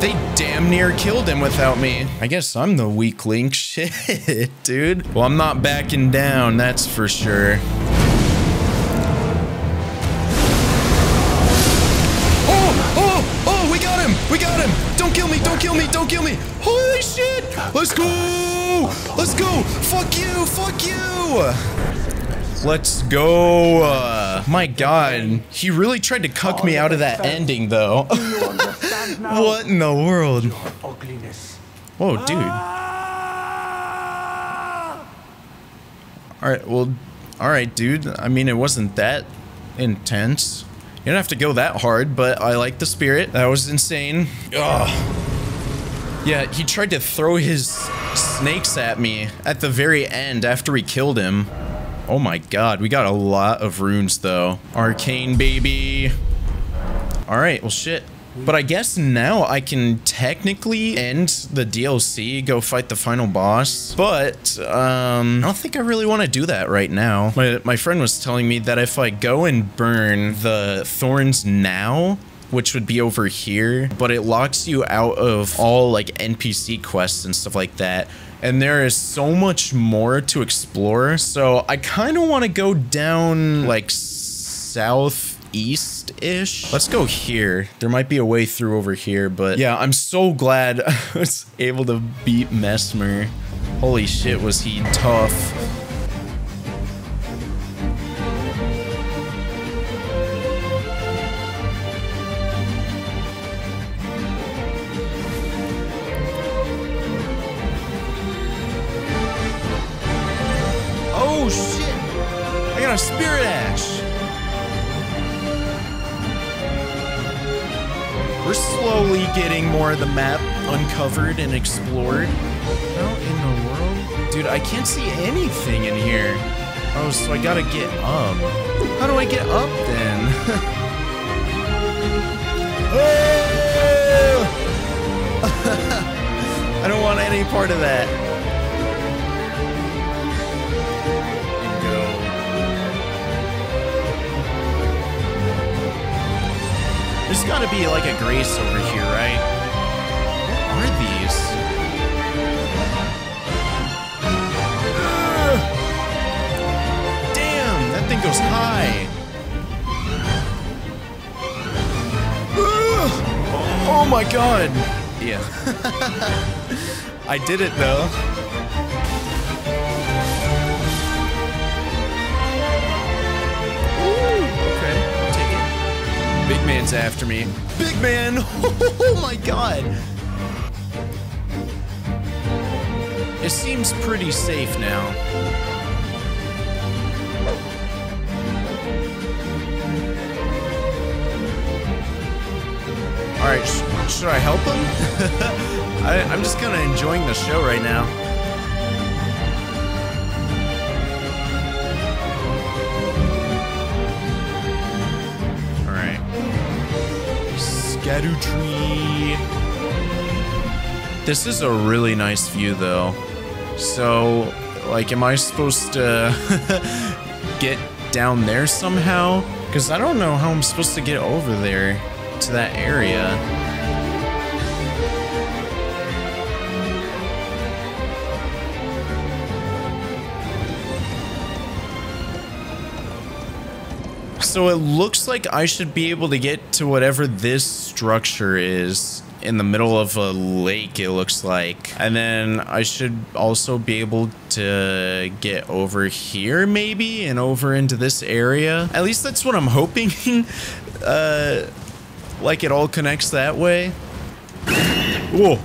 They damn near killed him without me. I guess I'm the weak link. Shit, dude. Well, I'm not backing down, that's for sure. Oh, oh, oh, we got him. We got him. Don't kill me. Don't kill me. Don't kill me. Holy shit. Let's go. Let's go. Fuck you. Fuck you. Let's go. Uh, my god. He really tried to cuck me out of that ending, though. what in the world? Whoa, dude. Alright, well, alright, dude. I mean, it wasn't that intense. You don't have to go that hard, but I like the spirit. That was insane. Ugh. Yeah, he tried to throw his snakes at me at the very end after we killed him. Oh my god, we got a lot of runes though. Arcane baby. Alright, well shit. But I guess now I can technically end the DLC, go fight the final boss. But um, I don't think I really want to do that right now. My, my friend was telling me that if I go and burn the thorns now, which would be over here, but it locks you out of all like NPC quests and stuff like that. And there is so much more to explore. So I kind of want to go down like southeast-ish. Let's go here. There might be a way through over here, but yeah, I'm so glad I was able to beat Messmer. Holy shit, was he tough. Explored. How in the world? Dude, I can't see anything in here. Oh, so I gotta get up. How do I get up then? Oh! I don't want any part of that. There's gotta be like a grace over here, right? Goes high. Oh my god. Yeah. I did it though. Okay, I'll take it. Big man's after me. Big man! Oh my god! It seems pretty safe now. Alright, sh should I help him? I, I'm just kind of enjoying the show right now. Alright. Scadutree. This is a really nice view, though. So, like, am I supposed to get down there somehow? Because I don't know how I'm supposed to get over there to that area. So it looks like I should be able to get to whatever this structure is in the middle of a lake, it looks like. And then I should also be able to get over here, maybe, and over into this area. At least that's what I'm hoping. uh, like it all connects that way. Whoa.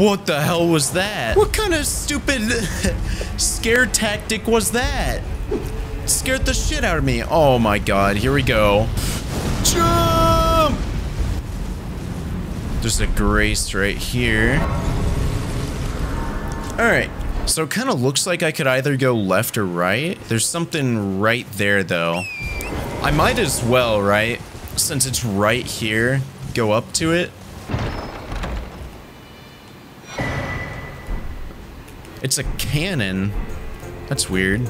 What the hell was that? What kind of stupid scare tactic was that? Scared the shit out of me. Oh my god, here we go. Jump! There's a grace right here. Alright, so it kind of looks like I could either go left or right. There's something right there, though. I might as well, right? Since it's right here, go up to it. It's a cannon. That's weird.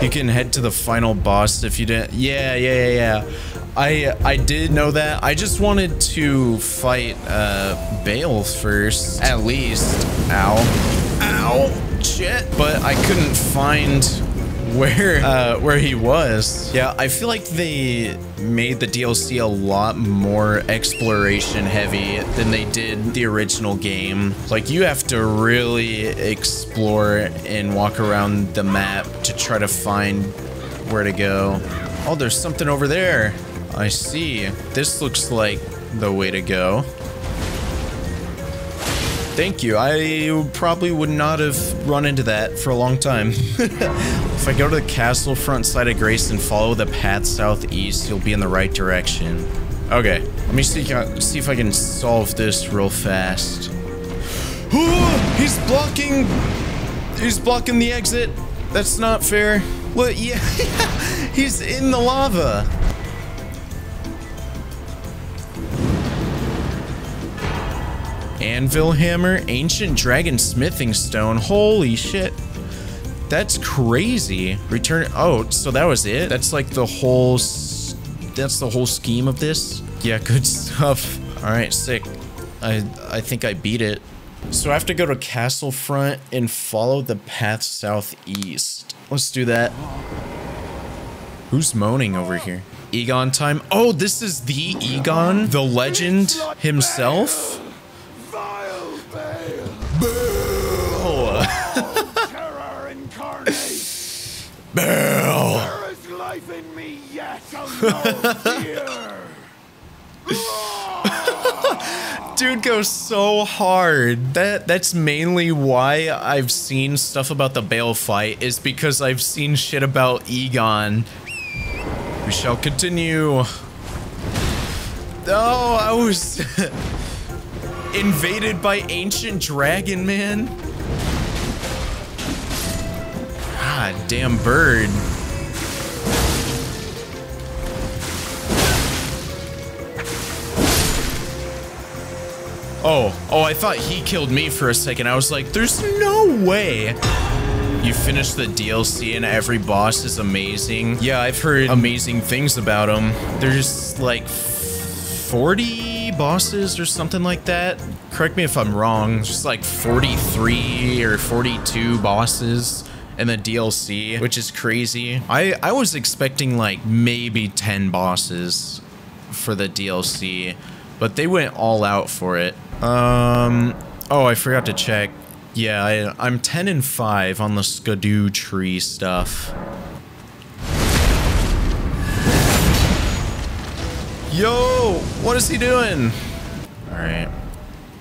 You can head to the final boss if you didn't. Yeah, yeah, yeah, yeah. I I did know that. I just wanted to fight uh, Bayle first, at least. Ow, ow, shit. But I couldn't find where uh, where he was. Yeah, I feel like they made the DLC a lot more exploration heavy than they did the original game. Like you have to really explore and walk around the map to try to find where to go. Oh, there's something over there. I see. This looks like the way to go. Thank you. I probably would not have run into that for a long time. if I go to the castle front side of Grace and follow the path southeast, you'll be in the right direction. Okay, let me see, uh, see if I can solve this real fast. Ooh, he's blocking... He's blocking the exit. That's not fair. Well, yeah, he's in the lava. Anvil hammer, ancient dragon smithing stone. Holy shit. That's crazy. Return. Oh, so that was it? That's like the whole. That's the whole scheme of this? Yeah, good stuff. All right, sick. I I think I beat it. So I have to go to Castle Front and follow the path southeast. Let's do that. Who's moaning over here? Igon time. Oh, this is the Igon, the legend himself? Bayle. There is life in me yet, oh no fear. Dude goes so hard. That that's mainly why I've seen stuff about the Bayle fight is because I've seen shit about Igon. We shall continue. Oh, I was invaded by ancient dragon man. God damn bird. Oh, oh, I thought he killed me for a second. I was like, there's no way. You finish the DLC and every boss is amazing. Yeah, I've heard amazing things about them. There's like 40 bosses or something like that. Correct me if I'm wrong. Just like 43 or 42 bosses in the DLC, which is crazy. I, I was expecting like maybe 10 bosses for the DLC, but they went all out for it. Um, oh, I forgot to check. Yeah, I, I'm 10 and 5 on the Scadutree stuff. Yo, what is he doing? All right.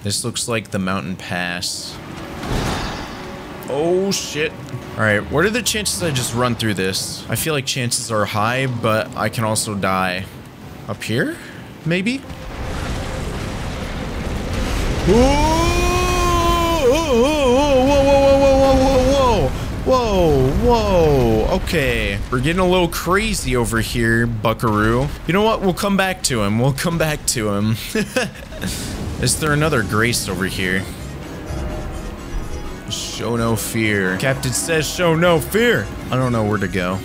This looks like the mountain pass. Oh, shit. All right, what are the chances I just run through this? I feel like chances are high, but I can also die. Up here? Maybe? Whoa! Whoa, whoa, whoa, whoa, whoa, whoa, whoa, whoa. Okay, we're getting a little crazy over here, buckaroo. You know what? We'll come back to him. We'll come back to him. Is there another grace over here? Show no fear. Captain says show no fear. I don't know where to go.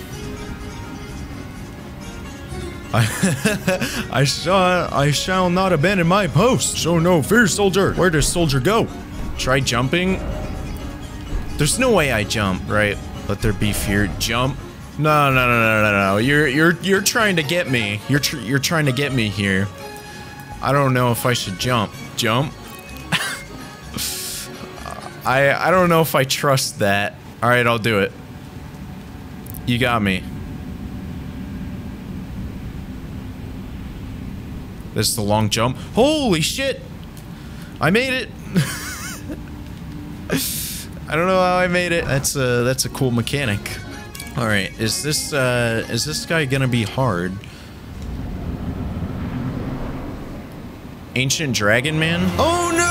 I, I shall I shall not abandon my post. Show no fear, soldier. Where does soldier go? Try jumping. There's no way I jump, right? Let there be fear. Jump. No, no, no, no, no, no. You're you're you're trying to get me. You're tr you're trying to get me here. I don't know if I should jump. Jump. I I don't know if I trust that. All right, I'll do it. You got me. This is the long jump. Holy shit! I made it. I don't know how I made it. That's a that's a cool mechanic. All right, is this uh is this guy gonna be hard? Ancient Dragon Man? Oh no!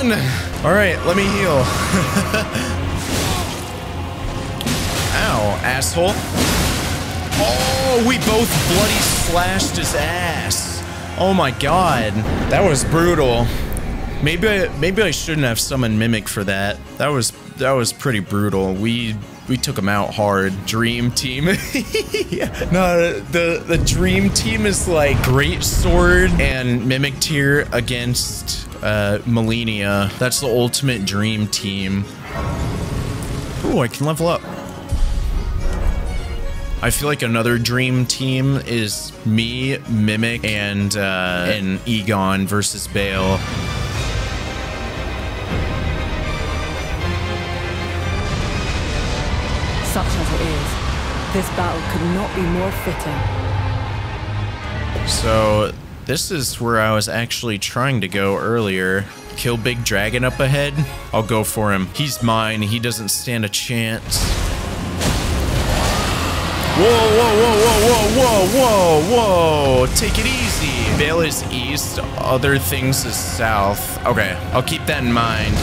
All right, let me heal. Ow, asshole. Oh, we both bloody slashed his ass. Oh my god. That was brutal. Maybe I, maybe I shouldn't have summoned Mimic for that. That was that was pretty brutal. We we took him out hard. Dream team. No, the the dream team is like great sword and Mimic Tear against uh Malenia. That's the ultimate dream team. Ooh, I can level up. I feel like another dream team is me, Mimic, and uh, and Igon versus Bayle. Such as it is, this battle could not be more fitting. So this is where I was actually trying to go earlier. Kill Big Dragon up ahead. I'll go for him. He's mine. He doesn't stand a chance. Whoa, whoa, whoa, whoa, whoa, whoa, whoa, whoa. Take it easy. Bayle is east, other things is south. Okay, I'll keep that in mind.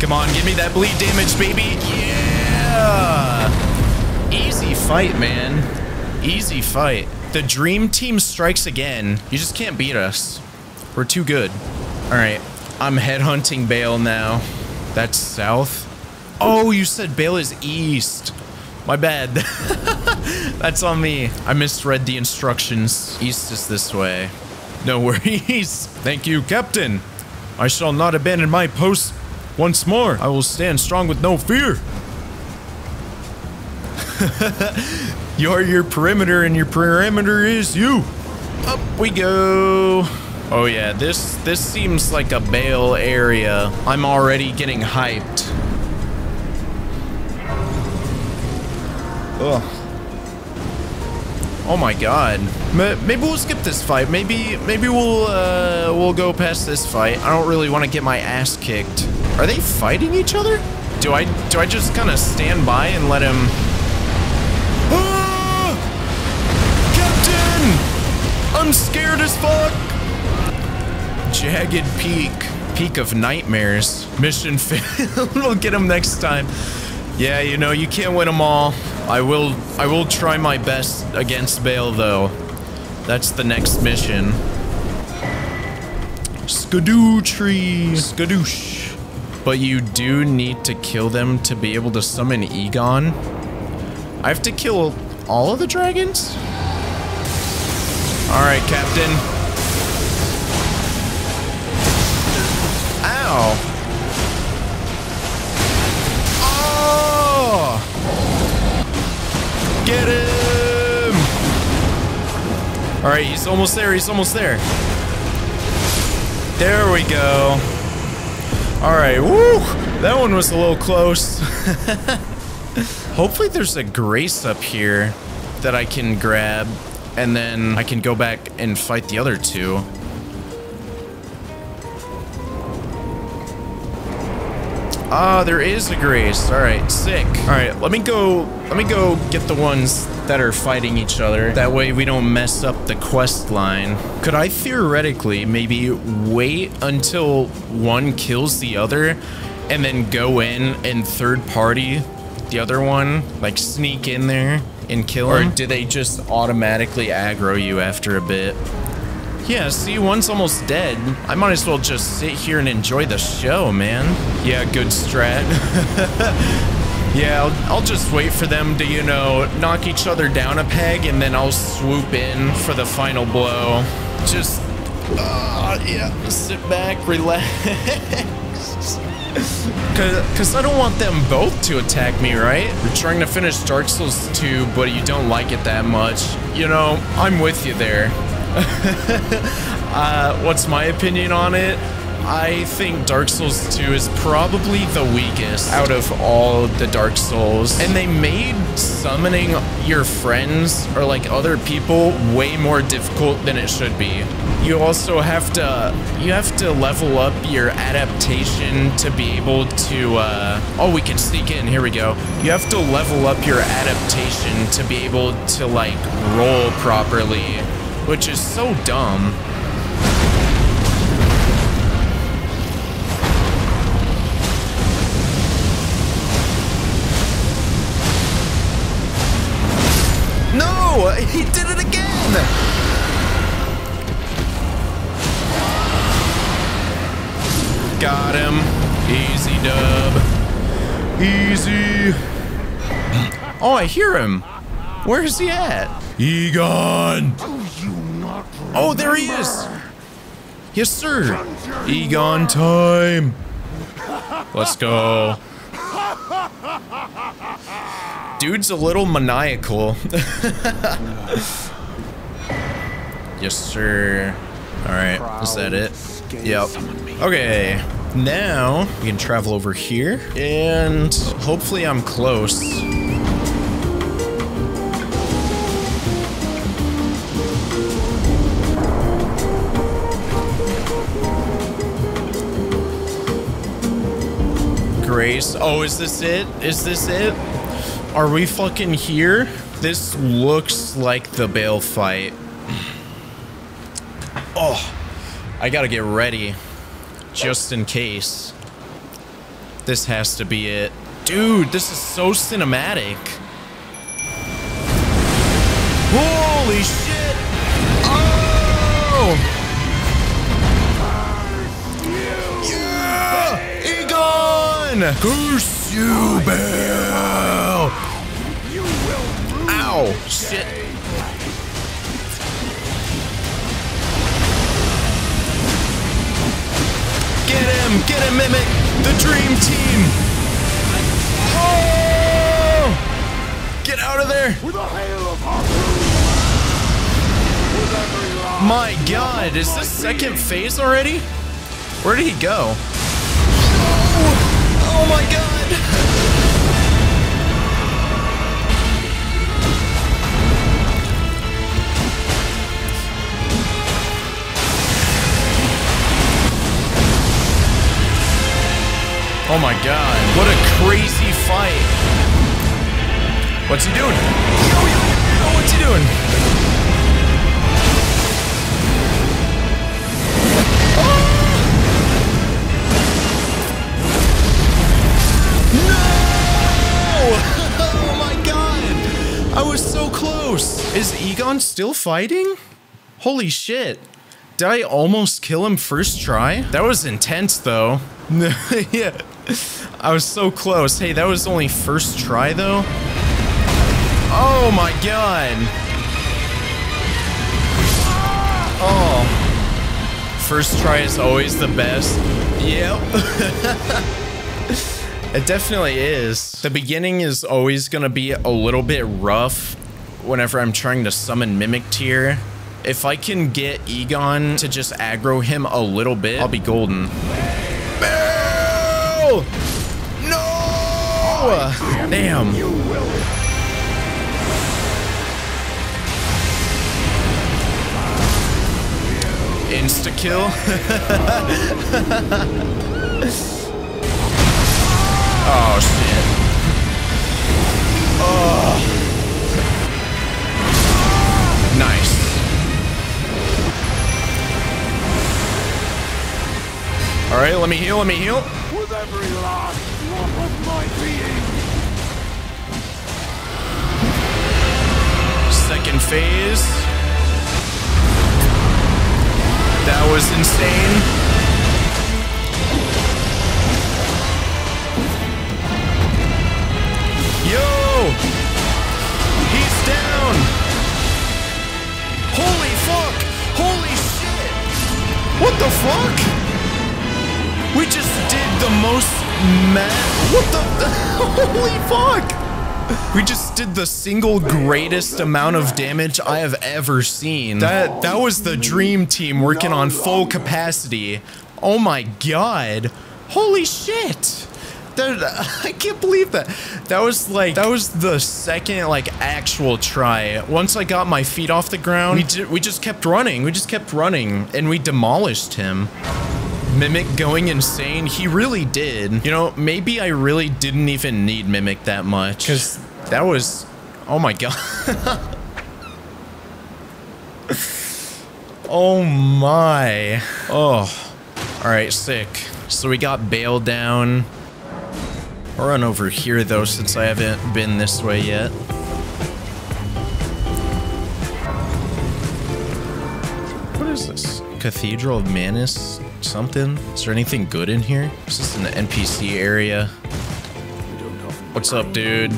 Come on, give me that bleed damage, baby. Yeah. Easy fight, man. Easy fight. The dream team strikes again. You just can't beat us. We're too good. All right. I'm headhunting Bayle now. That's south. Oh, you said Bayle is east. My bad. That's on me. I misread the instructions. East is this way. No worries. Thank you, Captain. I shall not abandon my post once more. I will stand strong with no fear. You're your perimeter, and your perimeter is you. Up we go. Oh yeah, this this seems like a Bayle area. I'm already getting hyped. Ugh. Oh my god. M maybe we'll skip this fight. Maybe maybe we'll uh, we'll go past this fight. I don't really want to get my ass kicked. Are they fighting each other? Do I do I just kind of stand by and let him? Ah! Captain, I'm scared as fuck. Jagged Peak, Peak of Nightmares. Mission failed. we'll get him next time. Yeah, you know you can't win them all. I will. I will try my best against Bayle though. That's the next mission. Scadutree. Skadoosh. But you do need to kill them to be able to summon Igon. I have to kill all of the dragons? Alright, Captain. Ow. Oh! Get him! Alright, he's almost there, he's almost there. There we go. Alright, woo! That one was a little close. Hopefully there's a grace up here that I can grab, and then I can go back and fight the other two. Ah, there is a grace. All right, sick. All right, let me go. Let me go get the ones that are fighting each other. That way we don't mess up the quest line. Could I theoretically maybe wait until one kills the other and then go in and third party the other one? Like sneak in there and kill him? Or do they just automatically aggro you after a bit? Yeah, see, one's almost dead. I might as well just sit here and enjoy the show, man. Yeah, good strat. yeah, I'll, I'll, just wait for them to, you know, knock each other down a peg, and then I'll swoop in for the final blow. Just, uh, yeah, sit back, relax. Because I don't want them both to attack me, right? You're trying to finish Dark Souls 2, but you don't like it that much. You know, I'm with you there. uh, what's my opinion on it? I think Dark Souls 2 is probably the weakest out of all the Dark Souls. And they made summoning your friends or like other people way more difficult than it should be. You also have to you have to level up your adaptation to be able to uh, oh we can sneak in here we go you have to level up your adaptation to be able to like roll properly which is so dumb. No! He did it again! Got him. Easy dub. Easy. Oh, I hear him. Where is he at? Igon! Oh, there he is! Yes, sir! Igon time! Let's go. Dude's a little maniacal. yes, sir. Alright, is that it? Yep. Okay, now we can travel over here, and hopefully I'm close. Grace. Oh, is this it? Is this it? Are we fucking here? This looks like the Bayle fight. Oh, I gotta get ready. Just in case. This has to be it. Dude, this is so cinematic. Holy shit! Oh! On! Curse you, Bayle! Ow! Shit! Get him! Get him, Mimic! The dream team! Oh! Get out of there! My god, is this second phase already? Where did he go? Oh my god! Oh my god, what a crazy fight. What's he doing? Yo, yo, yo, what's he doing? I was so close. Is Igon still fighting? Holy shit. Did I almost kill him first try? That was intense though. yeah. I was so close. Hey, that was only first try though. Oh my god. Oh. First try is always the best. Yep. It definitely is. The beginning is always going to be a little bit rough whenever I'm trying to summon Mimic Tear. If I can get Igon to just aggro him a little bit, I'll be golden. No! Damn. Insta kill. Oh, shit. Oh. Nice. All right, let me heal, let me heal. With every last drop of my being. Second phase. That was insane. Yo! He's down! Holy fuck! Holy shit! What the fuck? We just did the most mad. What the? Holy fuck! We just did the single greatest amount of damage I have ever seen. That that was the dream team working on full capacity. Oh my god. Holy shit. I can't believe that. That was like that was the second like actual try. Once I got my feet off the ground, we ju- we just kept running. We just kept running and we demolished him. Mimic going insane. He really did. You know, maybe I really didn't even need Mimic that much. Because that was. Oh my god. oh my. Oh. Alright, sick. So we got Bayle down. I'll run over here though since I haven't been this way yet. What is this? Cathedral of Manus? Something? Is there anything good in here? Is this an NPC area? What's up, dude?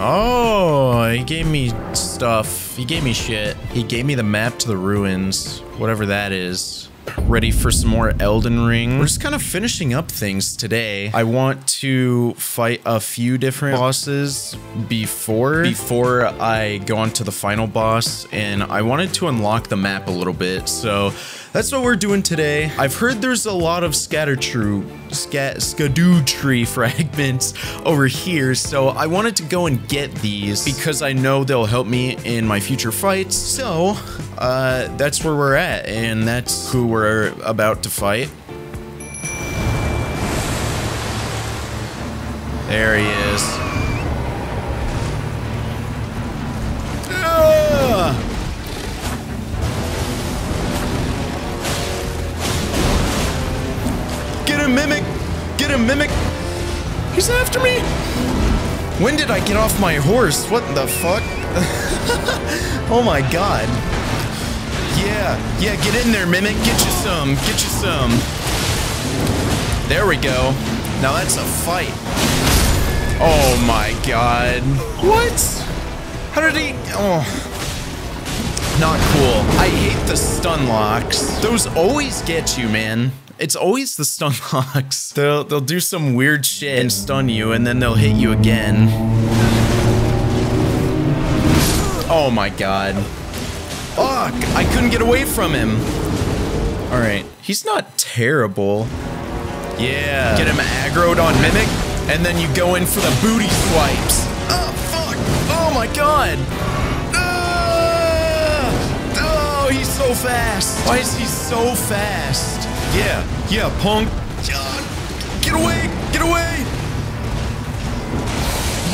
Oh, he gave me stuff. He gave me shit. He gave me the map to the ruins, whatever that is. Ready for some more Elden Ring. We're just kind of finishing up things today. I want to fight a few different bosses before before I go on to the final boss, and I wanted to unlock the map a little bit. So that's what we're doing today. I've heard there's a lot of scatter true scat Scadutree fragments over here, so I wanted to go and get these because I know they'll help me in my future fights. So uh, that's where we're at, and that's who we're about to fight. There he is. Ah! Get him, Mimic! Get him, Mimic! He's after me! When did I get off my horse? What the fuck? oh my god. Yeah, yeah, get in there, Mimic. Get you some. Get you some. There we go. Now that's a fight. Oh my god. What? How did he... Oh. Not cool. I hate the stun locks. Those always get you, man. It's always the stun locks. They'll, they'll do some weird shit and stun you, and then they'll hit you again. Oh my god. Fuck! I couldn't get away from him. Alright. He's not terrible. Yeah. Get him aggroed on Mimic, and then you go in for the booty swipes. Oh, fuck! Oh my god! Ah! Oh, he's so fast. Why is he so fast? Yeah, yeah, punk. Ah, Get away! Get away!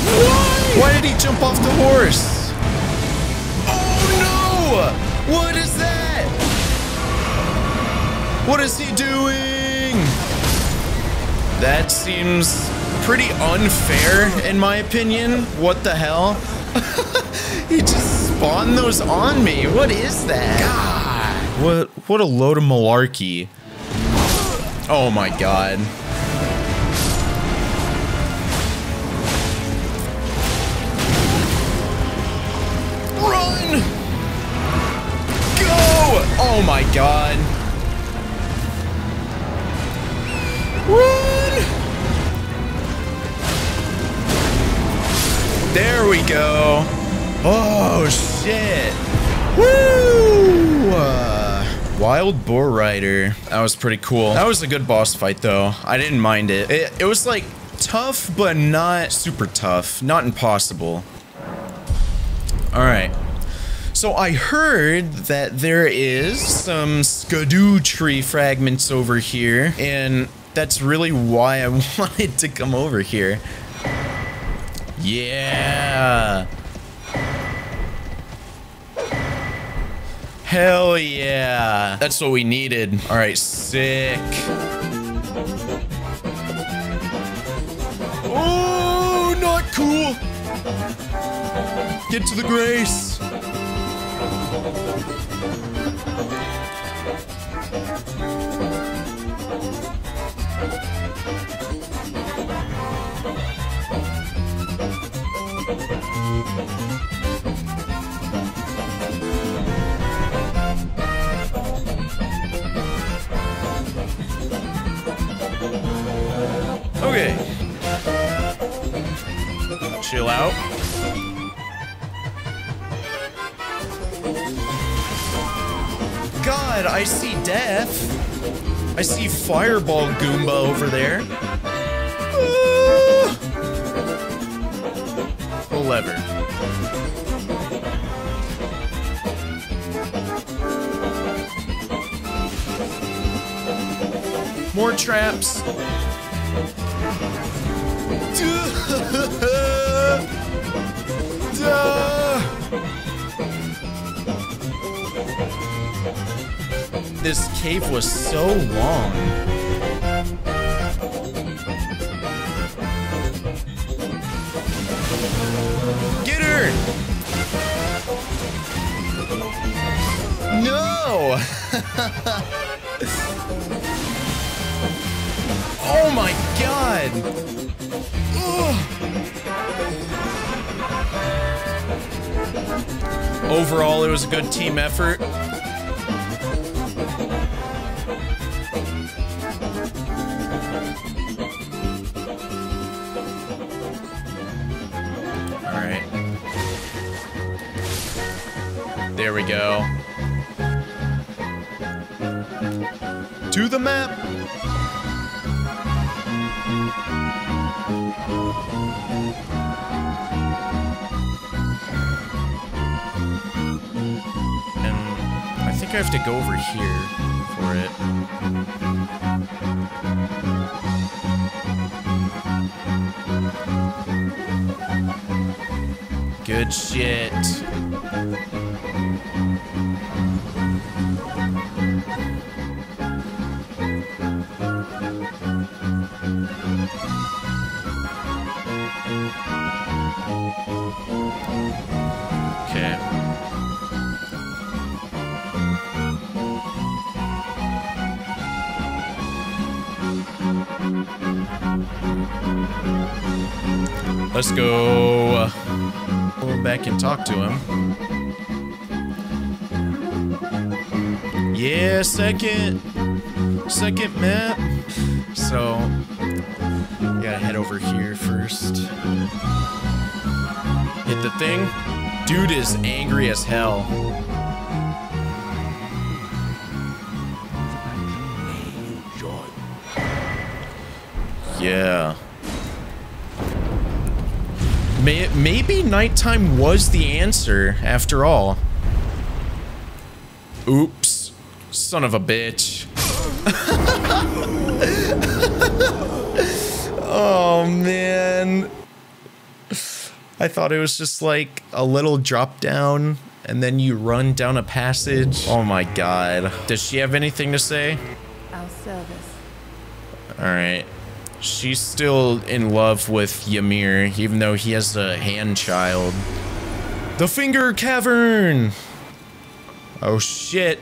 Why? Why did he jump off the horse? What is that? What is he doing? That seems pretty unfair in my opinion. What the hell? he just spawned those on me. What is that? God. What what a load of malarkey. Oh my god. Oh my god. Run! There we go. Oh shit. Woo! Wild Boar Rider. That was pretty cool. That was a good boss fight though. I didn't mind it. It, it was like tough, but not super tough. Not impossible. All right. So I heard that there is some Scadutree fragments over here, and that's really why I wanted to come over here. Yeah. Hell yeah. That's what we needed. All right, sick. Oh, not cool. Get to the grace. Okay. Chill out. God, I see death. I see Fireball Goomba over there. Pull lever. More traps. This cave was so long. Get her! No! oh my god! Overall, it was a good team effort. We go. To the map. And I think I have to go over here for it. Good shit. Let's go. Back and talk to him. Yeah, second. Second map. So, gotta head over here first. Hit the thing. Dude is angry as hell. Yeah. May maybe nighttime was the answer after all. Oops. Son of a bitch. oh man. I thought it was just like a little drop down and then you run down a passage. Oh my god. Does she have anything to say? Our service. All right. She's still in love with Ymir, even though he has a hand child. The Finger Cavern! Oh shit.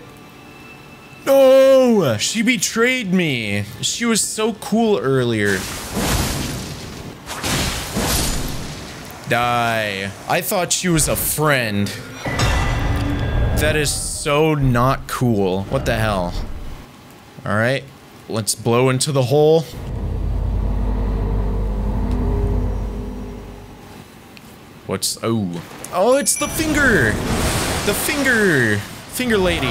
No! She betrayed me. She was so cool earlier. Die. I thought she was a friend. That is so not cool. What the hell? Alright. Let's blow into the hole. What's oh. Oh it's the finger. The finger. Finger lady.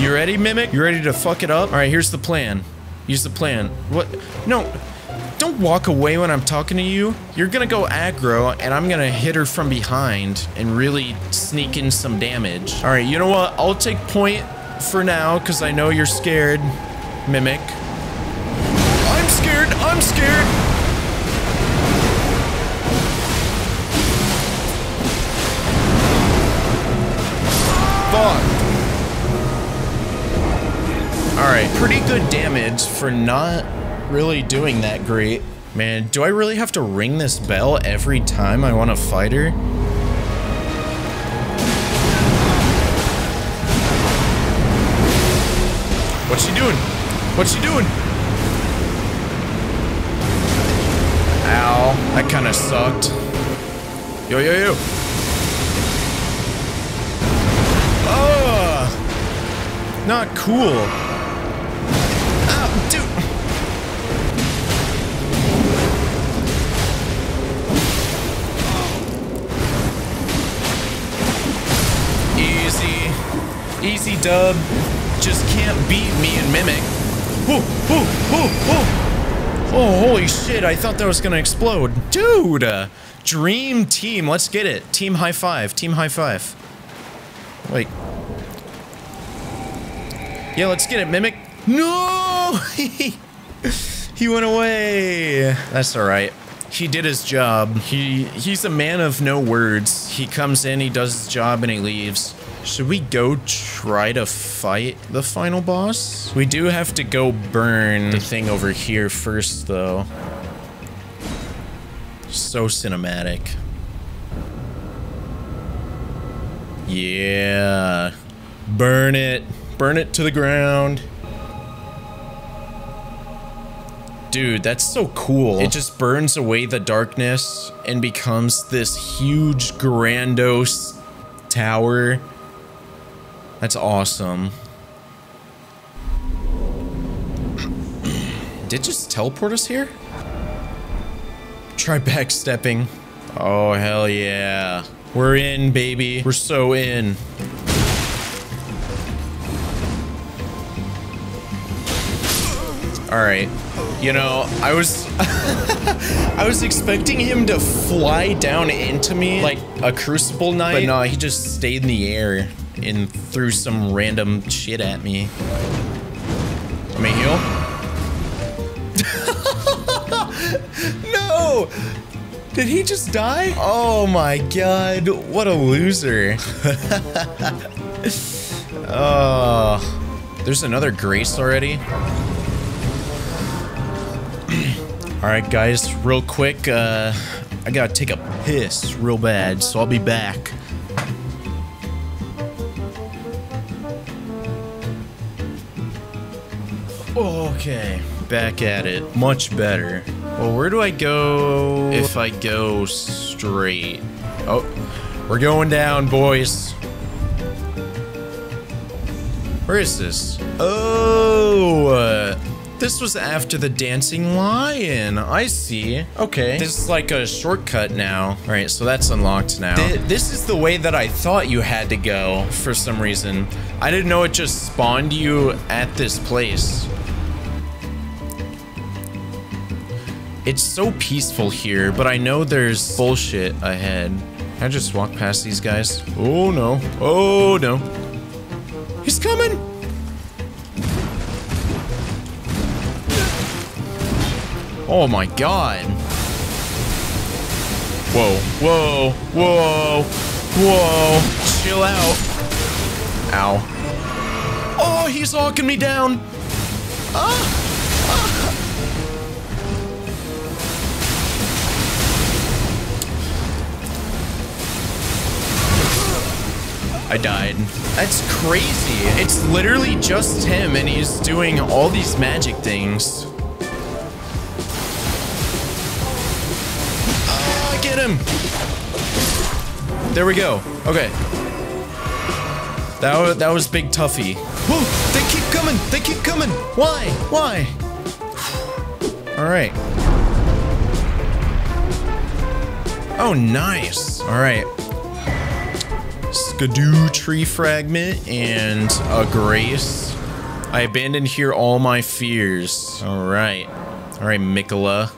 You ready mimic? You ready to fuck it up? All right here's the plan. Use the plan. What? No don't walk away when I'm talking to you. You're gonna go aggro and I'm gonna hit her from behind and really sneak in some damage. All right you know what? I'll take point for now because I know you're scared mimic. I'm scared. Fuck. Damage for not really doing that great. Man, do I really have to ring this bell every time I want to fight her? What's she doing? What's she doing? Ow, that kind of sucked. Yo, yo, yo. Oh, not cool. Dude. Easy. Easy dub. Just can't beat me and Mimic. Whoa, whoa, whoa, whoa. Oh, holy shit, I thought that was gonna explode. Dude! Uh, dream team, let's get it. Team high five, team high five. Wait. Yeah, let's get it, Mimic. No! he went away. That's alright. He did his job. He he's a man of no words. He comes in, he does his job, and he leaves. Should we go try to fight the final boss? We do have to go burn the thing over here first, though. So cinematic. Yeah. Burn it. Burn it to the ground. Dude, that's so cool. It just burns away the darkness and becomes this huge, grandiose tower. That's awesome. Did just teleport us here? Try backstepping. Oh, hell yeah. We're in, baby. We're so in. All right. You know, I was I was expecting him to fly down into me like a crucible knight, but no, he just stayed in the air and threw some random shit at me. Let me heal. no! Did he just die? Oh my god, what a loser. oh, there's another Grace already. Alright guys, real quick, uh, I gotta take a piss real bad, so I'll be back. Okay, back at it. Much better. Well, where do I go if I go straight? Oh, we're going down, boys. Where is this? Oh, uh, this was after the dancing lion. I see. Okay. This is like a shortcut now. All right, so that's unlocked now. Th this is the way that I thought you had to go for some reason. I didn't know it just spawned you at this place. It's so peaceful here, but I know there's bullshit ahead. Can I just walk past these guys? Oh no. Oh no. He's coming! Oh my god. Whoa, whoa, whoa, whoa. Chill out. Ow. Oh, he's locking me down. Ah! I died. That's crazy. It's literally just him and he's doing all these magic things. Get him. There we go. Okay. That was, that was Big Tuffy. Whoa, they keep coming. They keep coming. Why? Why? All right. Oh, nice. All right. Scadutree fragment and a grace. I abandoned here all my fears. All right. All right, Miquella.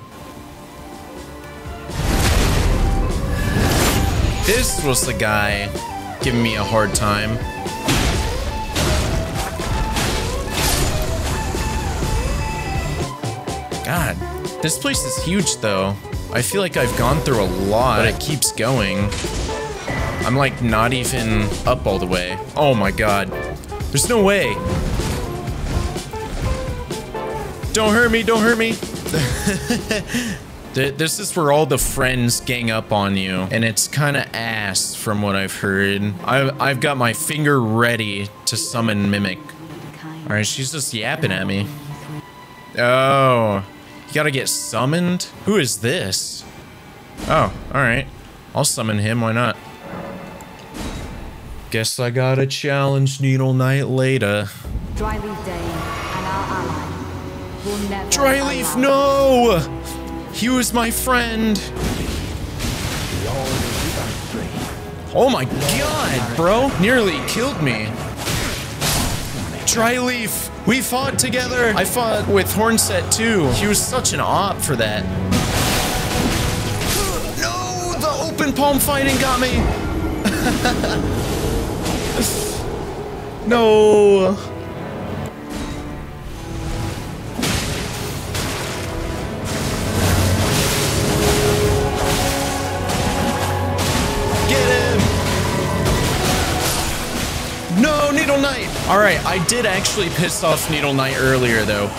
This was the guy giving me a hard time. God This place is huge, though. I feel like I've gone through a lot, but it keeps going. I'm like not even up all the way. Oh my god. There's no way. Don't hurt me, don't hurt me. this is where all the friends gang up on you, and it's kind of ass from what I've heard. I, I've got my finger ready to summon Mimic. Alright, she's just yapping at me. Oh, you gotta get summoned? Who is this? Oh, alright. I'll summon him, why not? Guess I gotta challenge Needle Knight later. Dryleaf Dane and our ally will never Dryleaf, no! He was my friend. Oh my god, bro. Nearly killed me. Dryleaf, we fought together. I fought with Hornsent too. He was such an op for that. No, the open palm fighting got me. no. Alright, I did actually piss off Needle Knight earlier, though.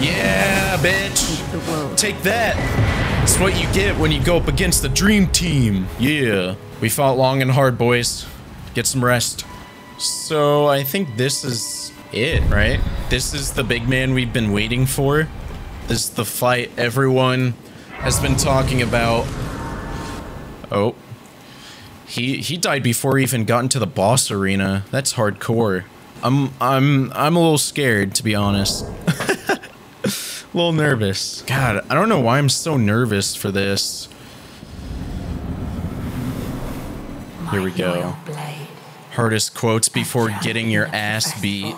Yeah, bitch! Take that! It's what you get when you go up against the dream team. Yeah. We fought long and hard, boys. Get some rest. So, I think this is it, right? This is the big man we've been waiting for. This is the fight everyone has been talking about. Oh. He he died before he even got into the boss arena. That's hardcore. I'm I'm I'm a little scared to be honest. a little nervous. God, I don't know why I'm so nervous for this. Here we go. Hardest quotes before getting your ass beat.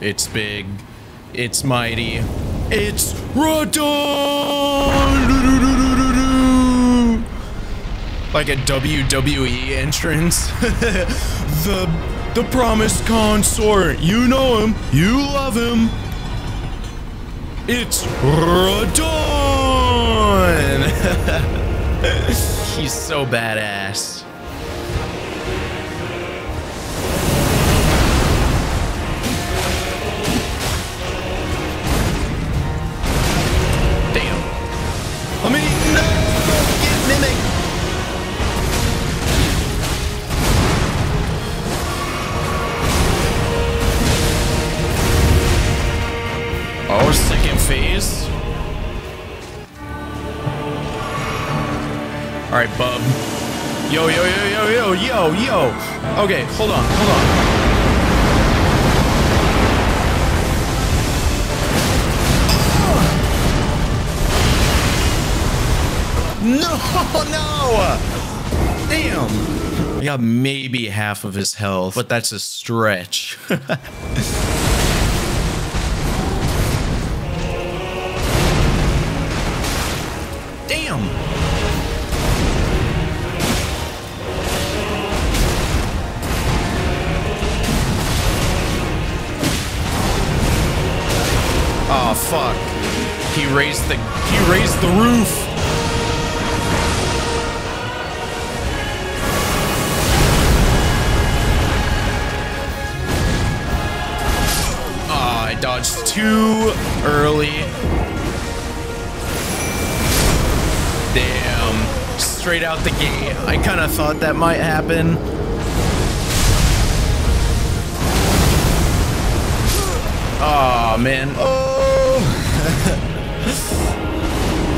It's big. It's mighty. It's Radahn! Like a WWE entrance. the the promised consort. You know him. You love him. It's Radahn! He's so badass. Damn. I mean, no! Get Mimic! Oh, second phase. All right, bub. Yo, yo, yo, yo, yo, yo, yo. Okay, hold on, hold on. No, no! Damn. I got maybe half of his health, but that's a stretch. raised the he raised the roof. Ah, I dodged too early. Damn. Straight out the gate. I kind of thought that might happen. Oh, man. Oh.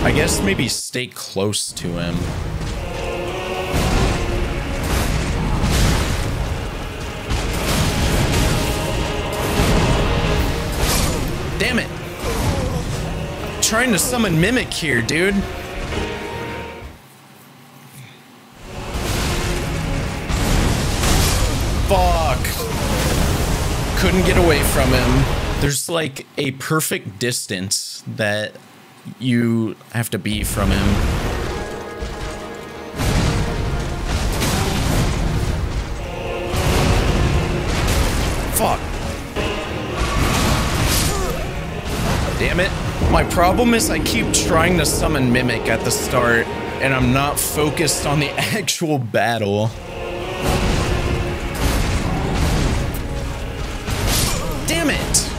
I guess maybe stay close to him. Damn it. I'm trying to summon Mimic here, dude. Fuck. Couldn't get away from him. There's like a perfect distance that you have to be from him. Fuck. Damn it. My problem is I keep trying to summon Mimic at the start, and I'm not focused on the actual battle. Damn it!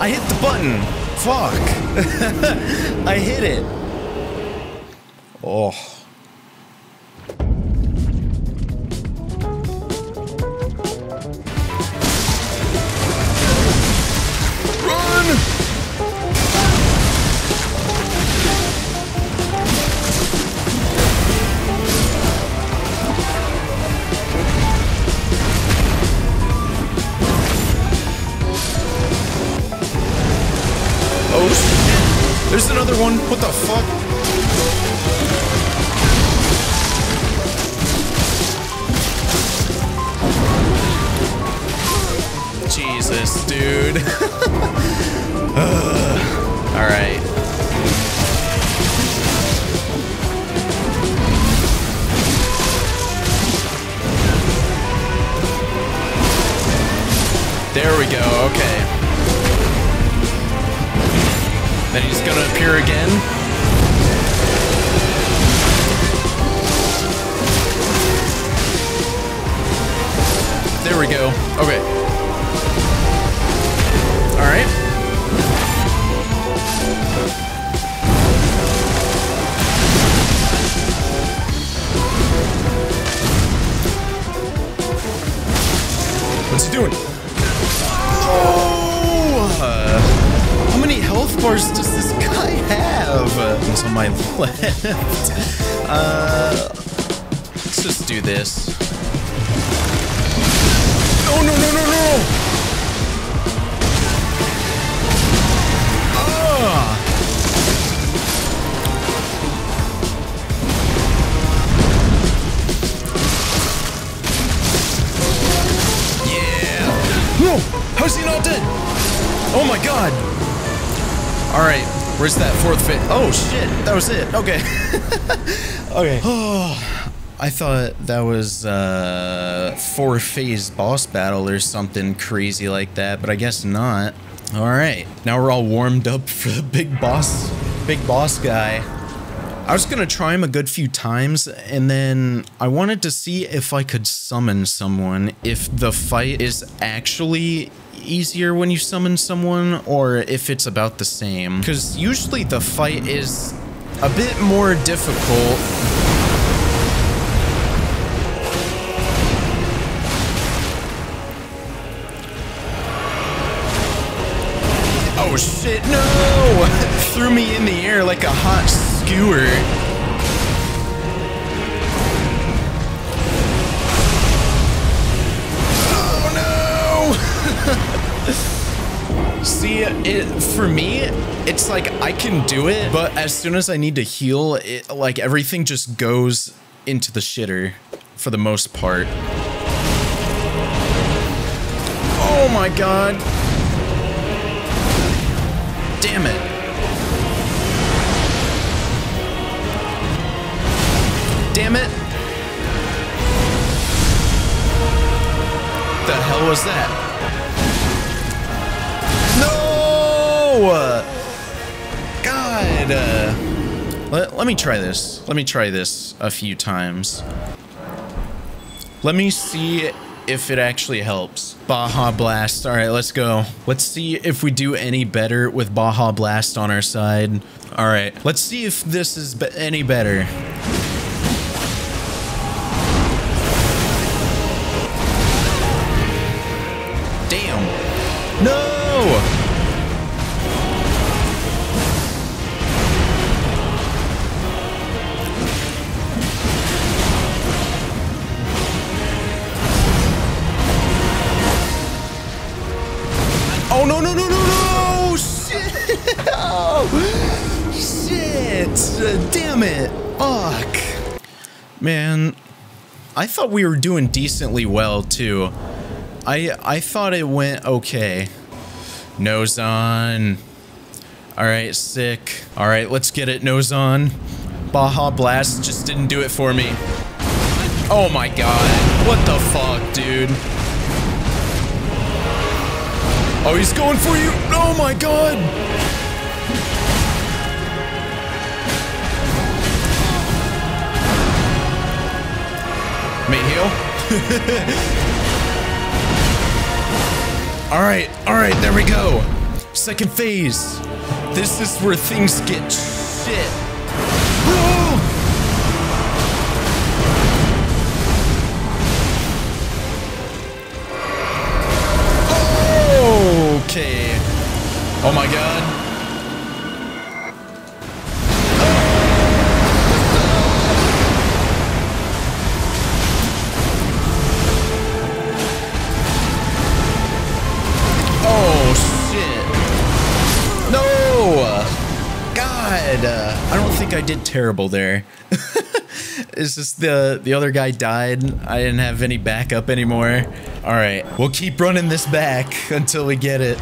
I hit the button. Fuck. I hit it. Oh. Another one. What's he doing? Oh! Uh, how many health bars does this guy have? It's on my left. Uh, let's just do this. Oh no no no no! Ah! Whoa! How's he not dead? Oh my god! Alright, where's that fourth fit? Oh shit, that was it. Okay. okay. Oh, I thought that was uh four phase boss battle or something crazy like that, but I guess not. Alright, now we're all warmed up for the big boss big boss guy. I was gonna try him a good few times, and then I wanted to see if I could summon someone, if the fight is actually easier when you summon someone, or if it's about the same. Because usually the fight is a bit more difficult. Oh shit, no! Threw me in the air like a hot skewer. See, it for me, it's like I can do it, but as soon as I need to heal, it like everything just goes into the shitter for the most part. Oh my god. Damn it. Damn it. The hell was that? No! God. Uh, let, let me try this. Let me try this a few times. Let me see if it actually helps. Baja Blast. All right, let's go. Let's see if we do any better with Baja Blast on our side. All right, let's see if this is be any better. I thought we were doing decently well too. I I thought it went okay. Nose on. All right, sick. All right, let's get it. Nose on. Baja Blast just didn't do it for me. Oh my god! What the fuck, dude? Oh, he's going for you. Oh my god. May heal. all right, all right, there we go. Second phase. This is where things get shit. Okay. Oh my god. Terrible there. It's just the the other guy died. I didn't have any backup anymore. All right, we'll keep running this back until we get it.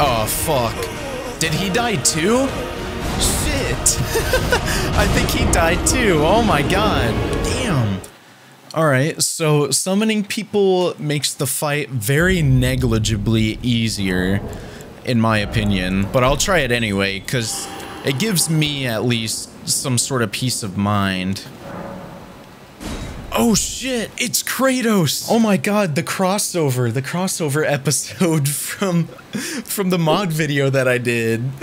Oh fuck! Did he die too? Shit! I think he died too. Oh my god! Damn. All right, so summoning people makes the fight very negligibly easier, in my opinion. But I'll try it anyway, because it gives me at least some sort of peace of mind. Oh shit, it's Kratos! Oh my god, the crossover, the crossover episode from from the mod video that I did.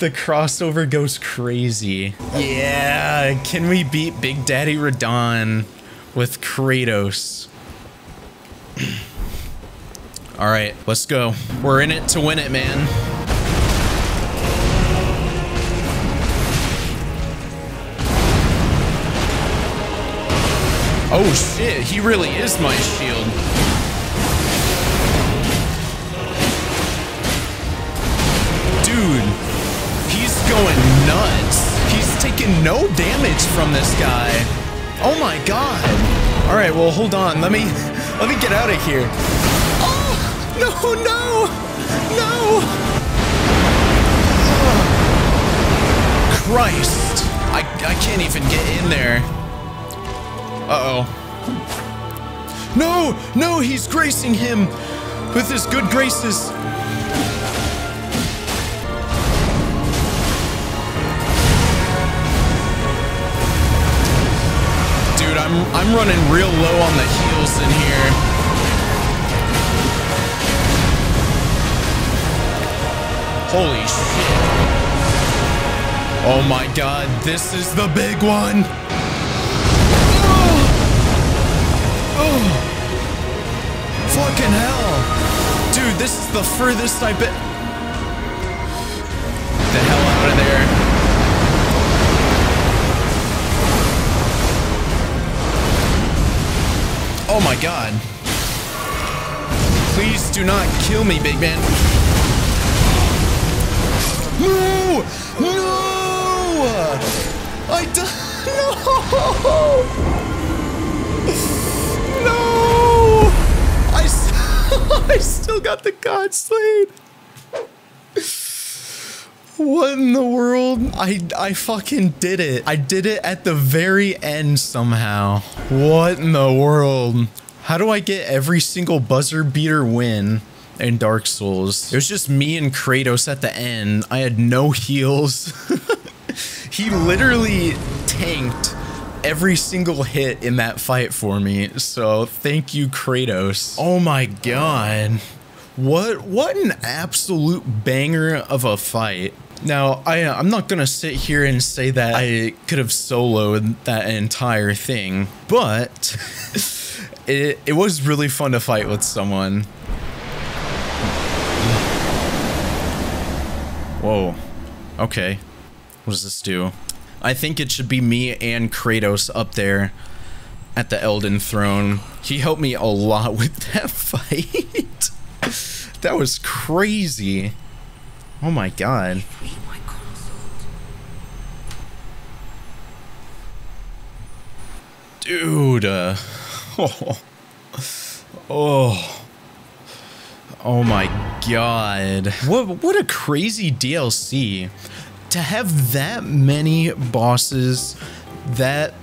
the crossover goes crazy. Yeah, can we beat Big Daddy Radahn with Kratos? All right, let's go. We're in it to win it, man. Oh shit, he really is my shield. Dude, he's going nuts. He's taking no damage from this guy. Oh my god. All right, well, hold on. Let me let me get out of here. No, no. No. Christ. I I can't even get in there. Uh-oh. No! No, he's gracing him with his good graces. Dude, I'm I'm running real low on the heals in here. Holy shit. Oh my god, this is the big one. Oh, fucking hell. Dude, this is the furthest I've been. The hell out of there. Oh my god. Please do not kill me, big man. No! No! I died. No! No! I still got the God Slade. What in the world? I I fucking did it. I did it at the very end somehow. What in the world? How do I get every single buzzer beater win in Dark Souls? It was just me and Kratos at the end. I had no heals. he literally tanked every single hit in that fight for me. So thank you, Kratos. Oh my god. What what an absolute banger of a fight. Now, I I'm not going to sit here and say that I could have soloed that entire thing, but it it was really fun to fight with someone. Whoa. Okay. What does this do? I think it should be me and Kratos up there at the Elden Throne. He helped me a lot with that fight. that was crazy. Oh my god. Dude. Uh, oh. Oh. Oh my god. What what a crazy DLC. To have that many bosses, that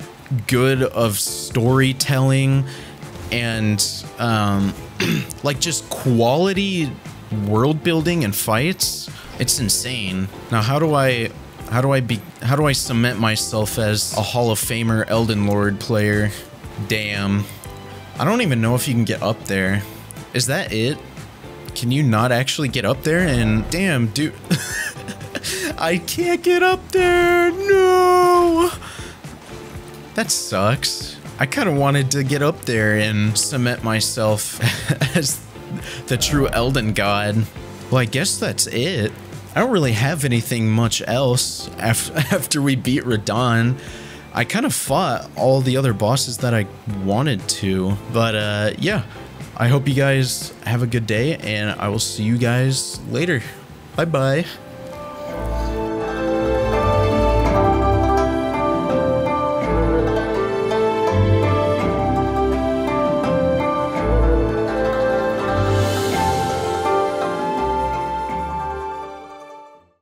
good of storytelling, and um, like just quality world building and fights. It's insane. Now, how do I how do I be how do I cement myself as a Hall of Famer Elden Lord player? Damn. I don't even know if you can get up there. Is that it? Can you not actually get up there? And damn, dude. I can't get up there. No. That sucks. I kind of wanted to get up there and cement myself as the true Elden God. Well, I guess that's it. I don't really have anything much else after, after we beat Radahn. I kind of fought all the other bosses that I wanted to. But uh, yeah, I hope you guys have a good day, and I will see you guys later. Bye bye.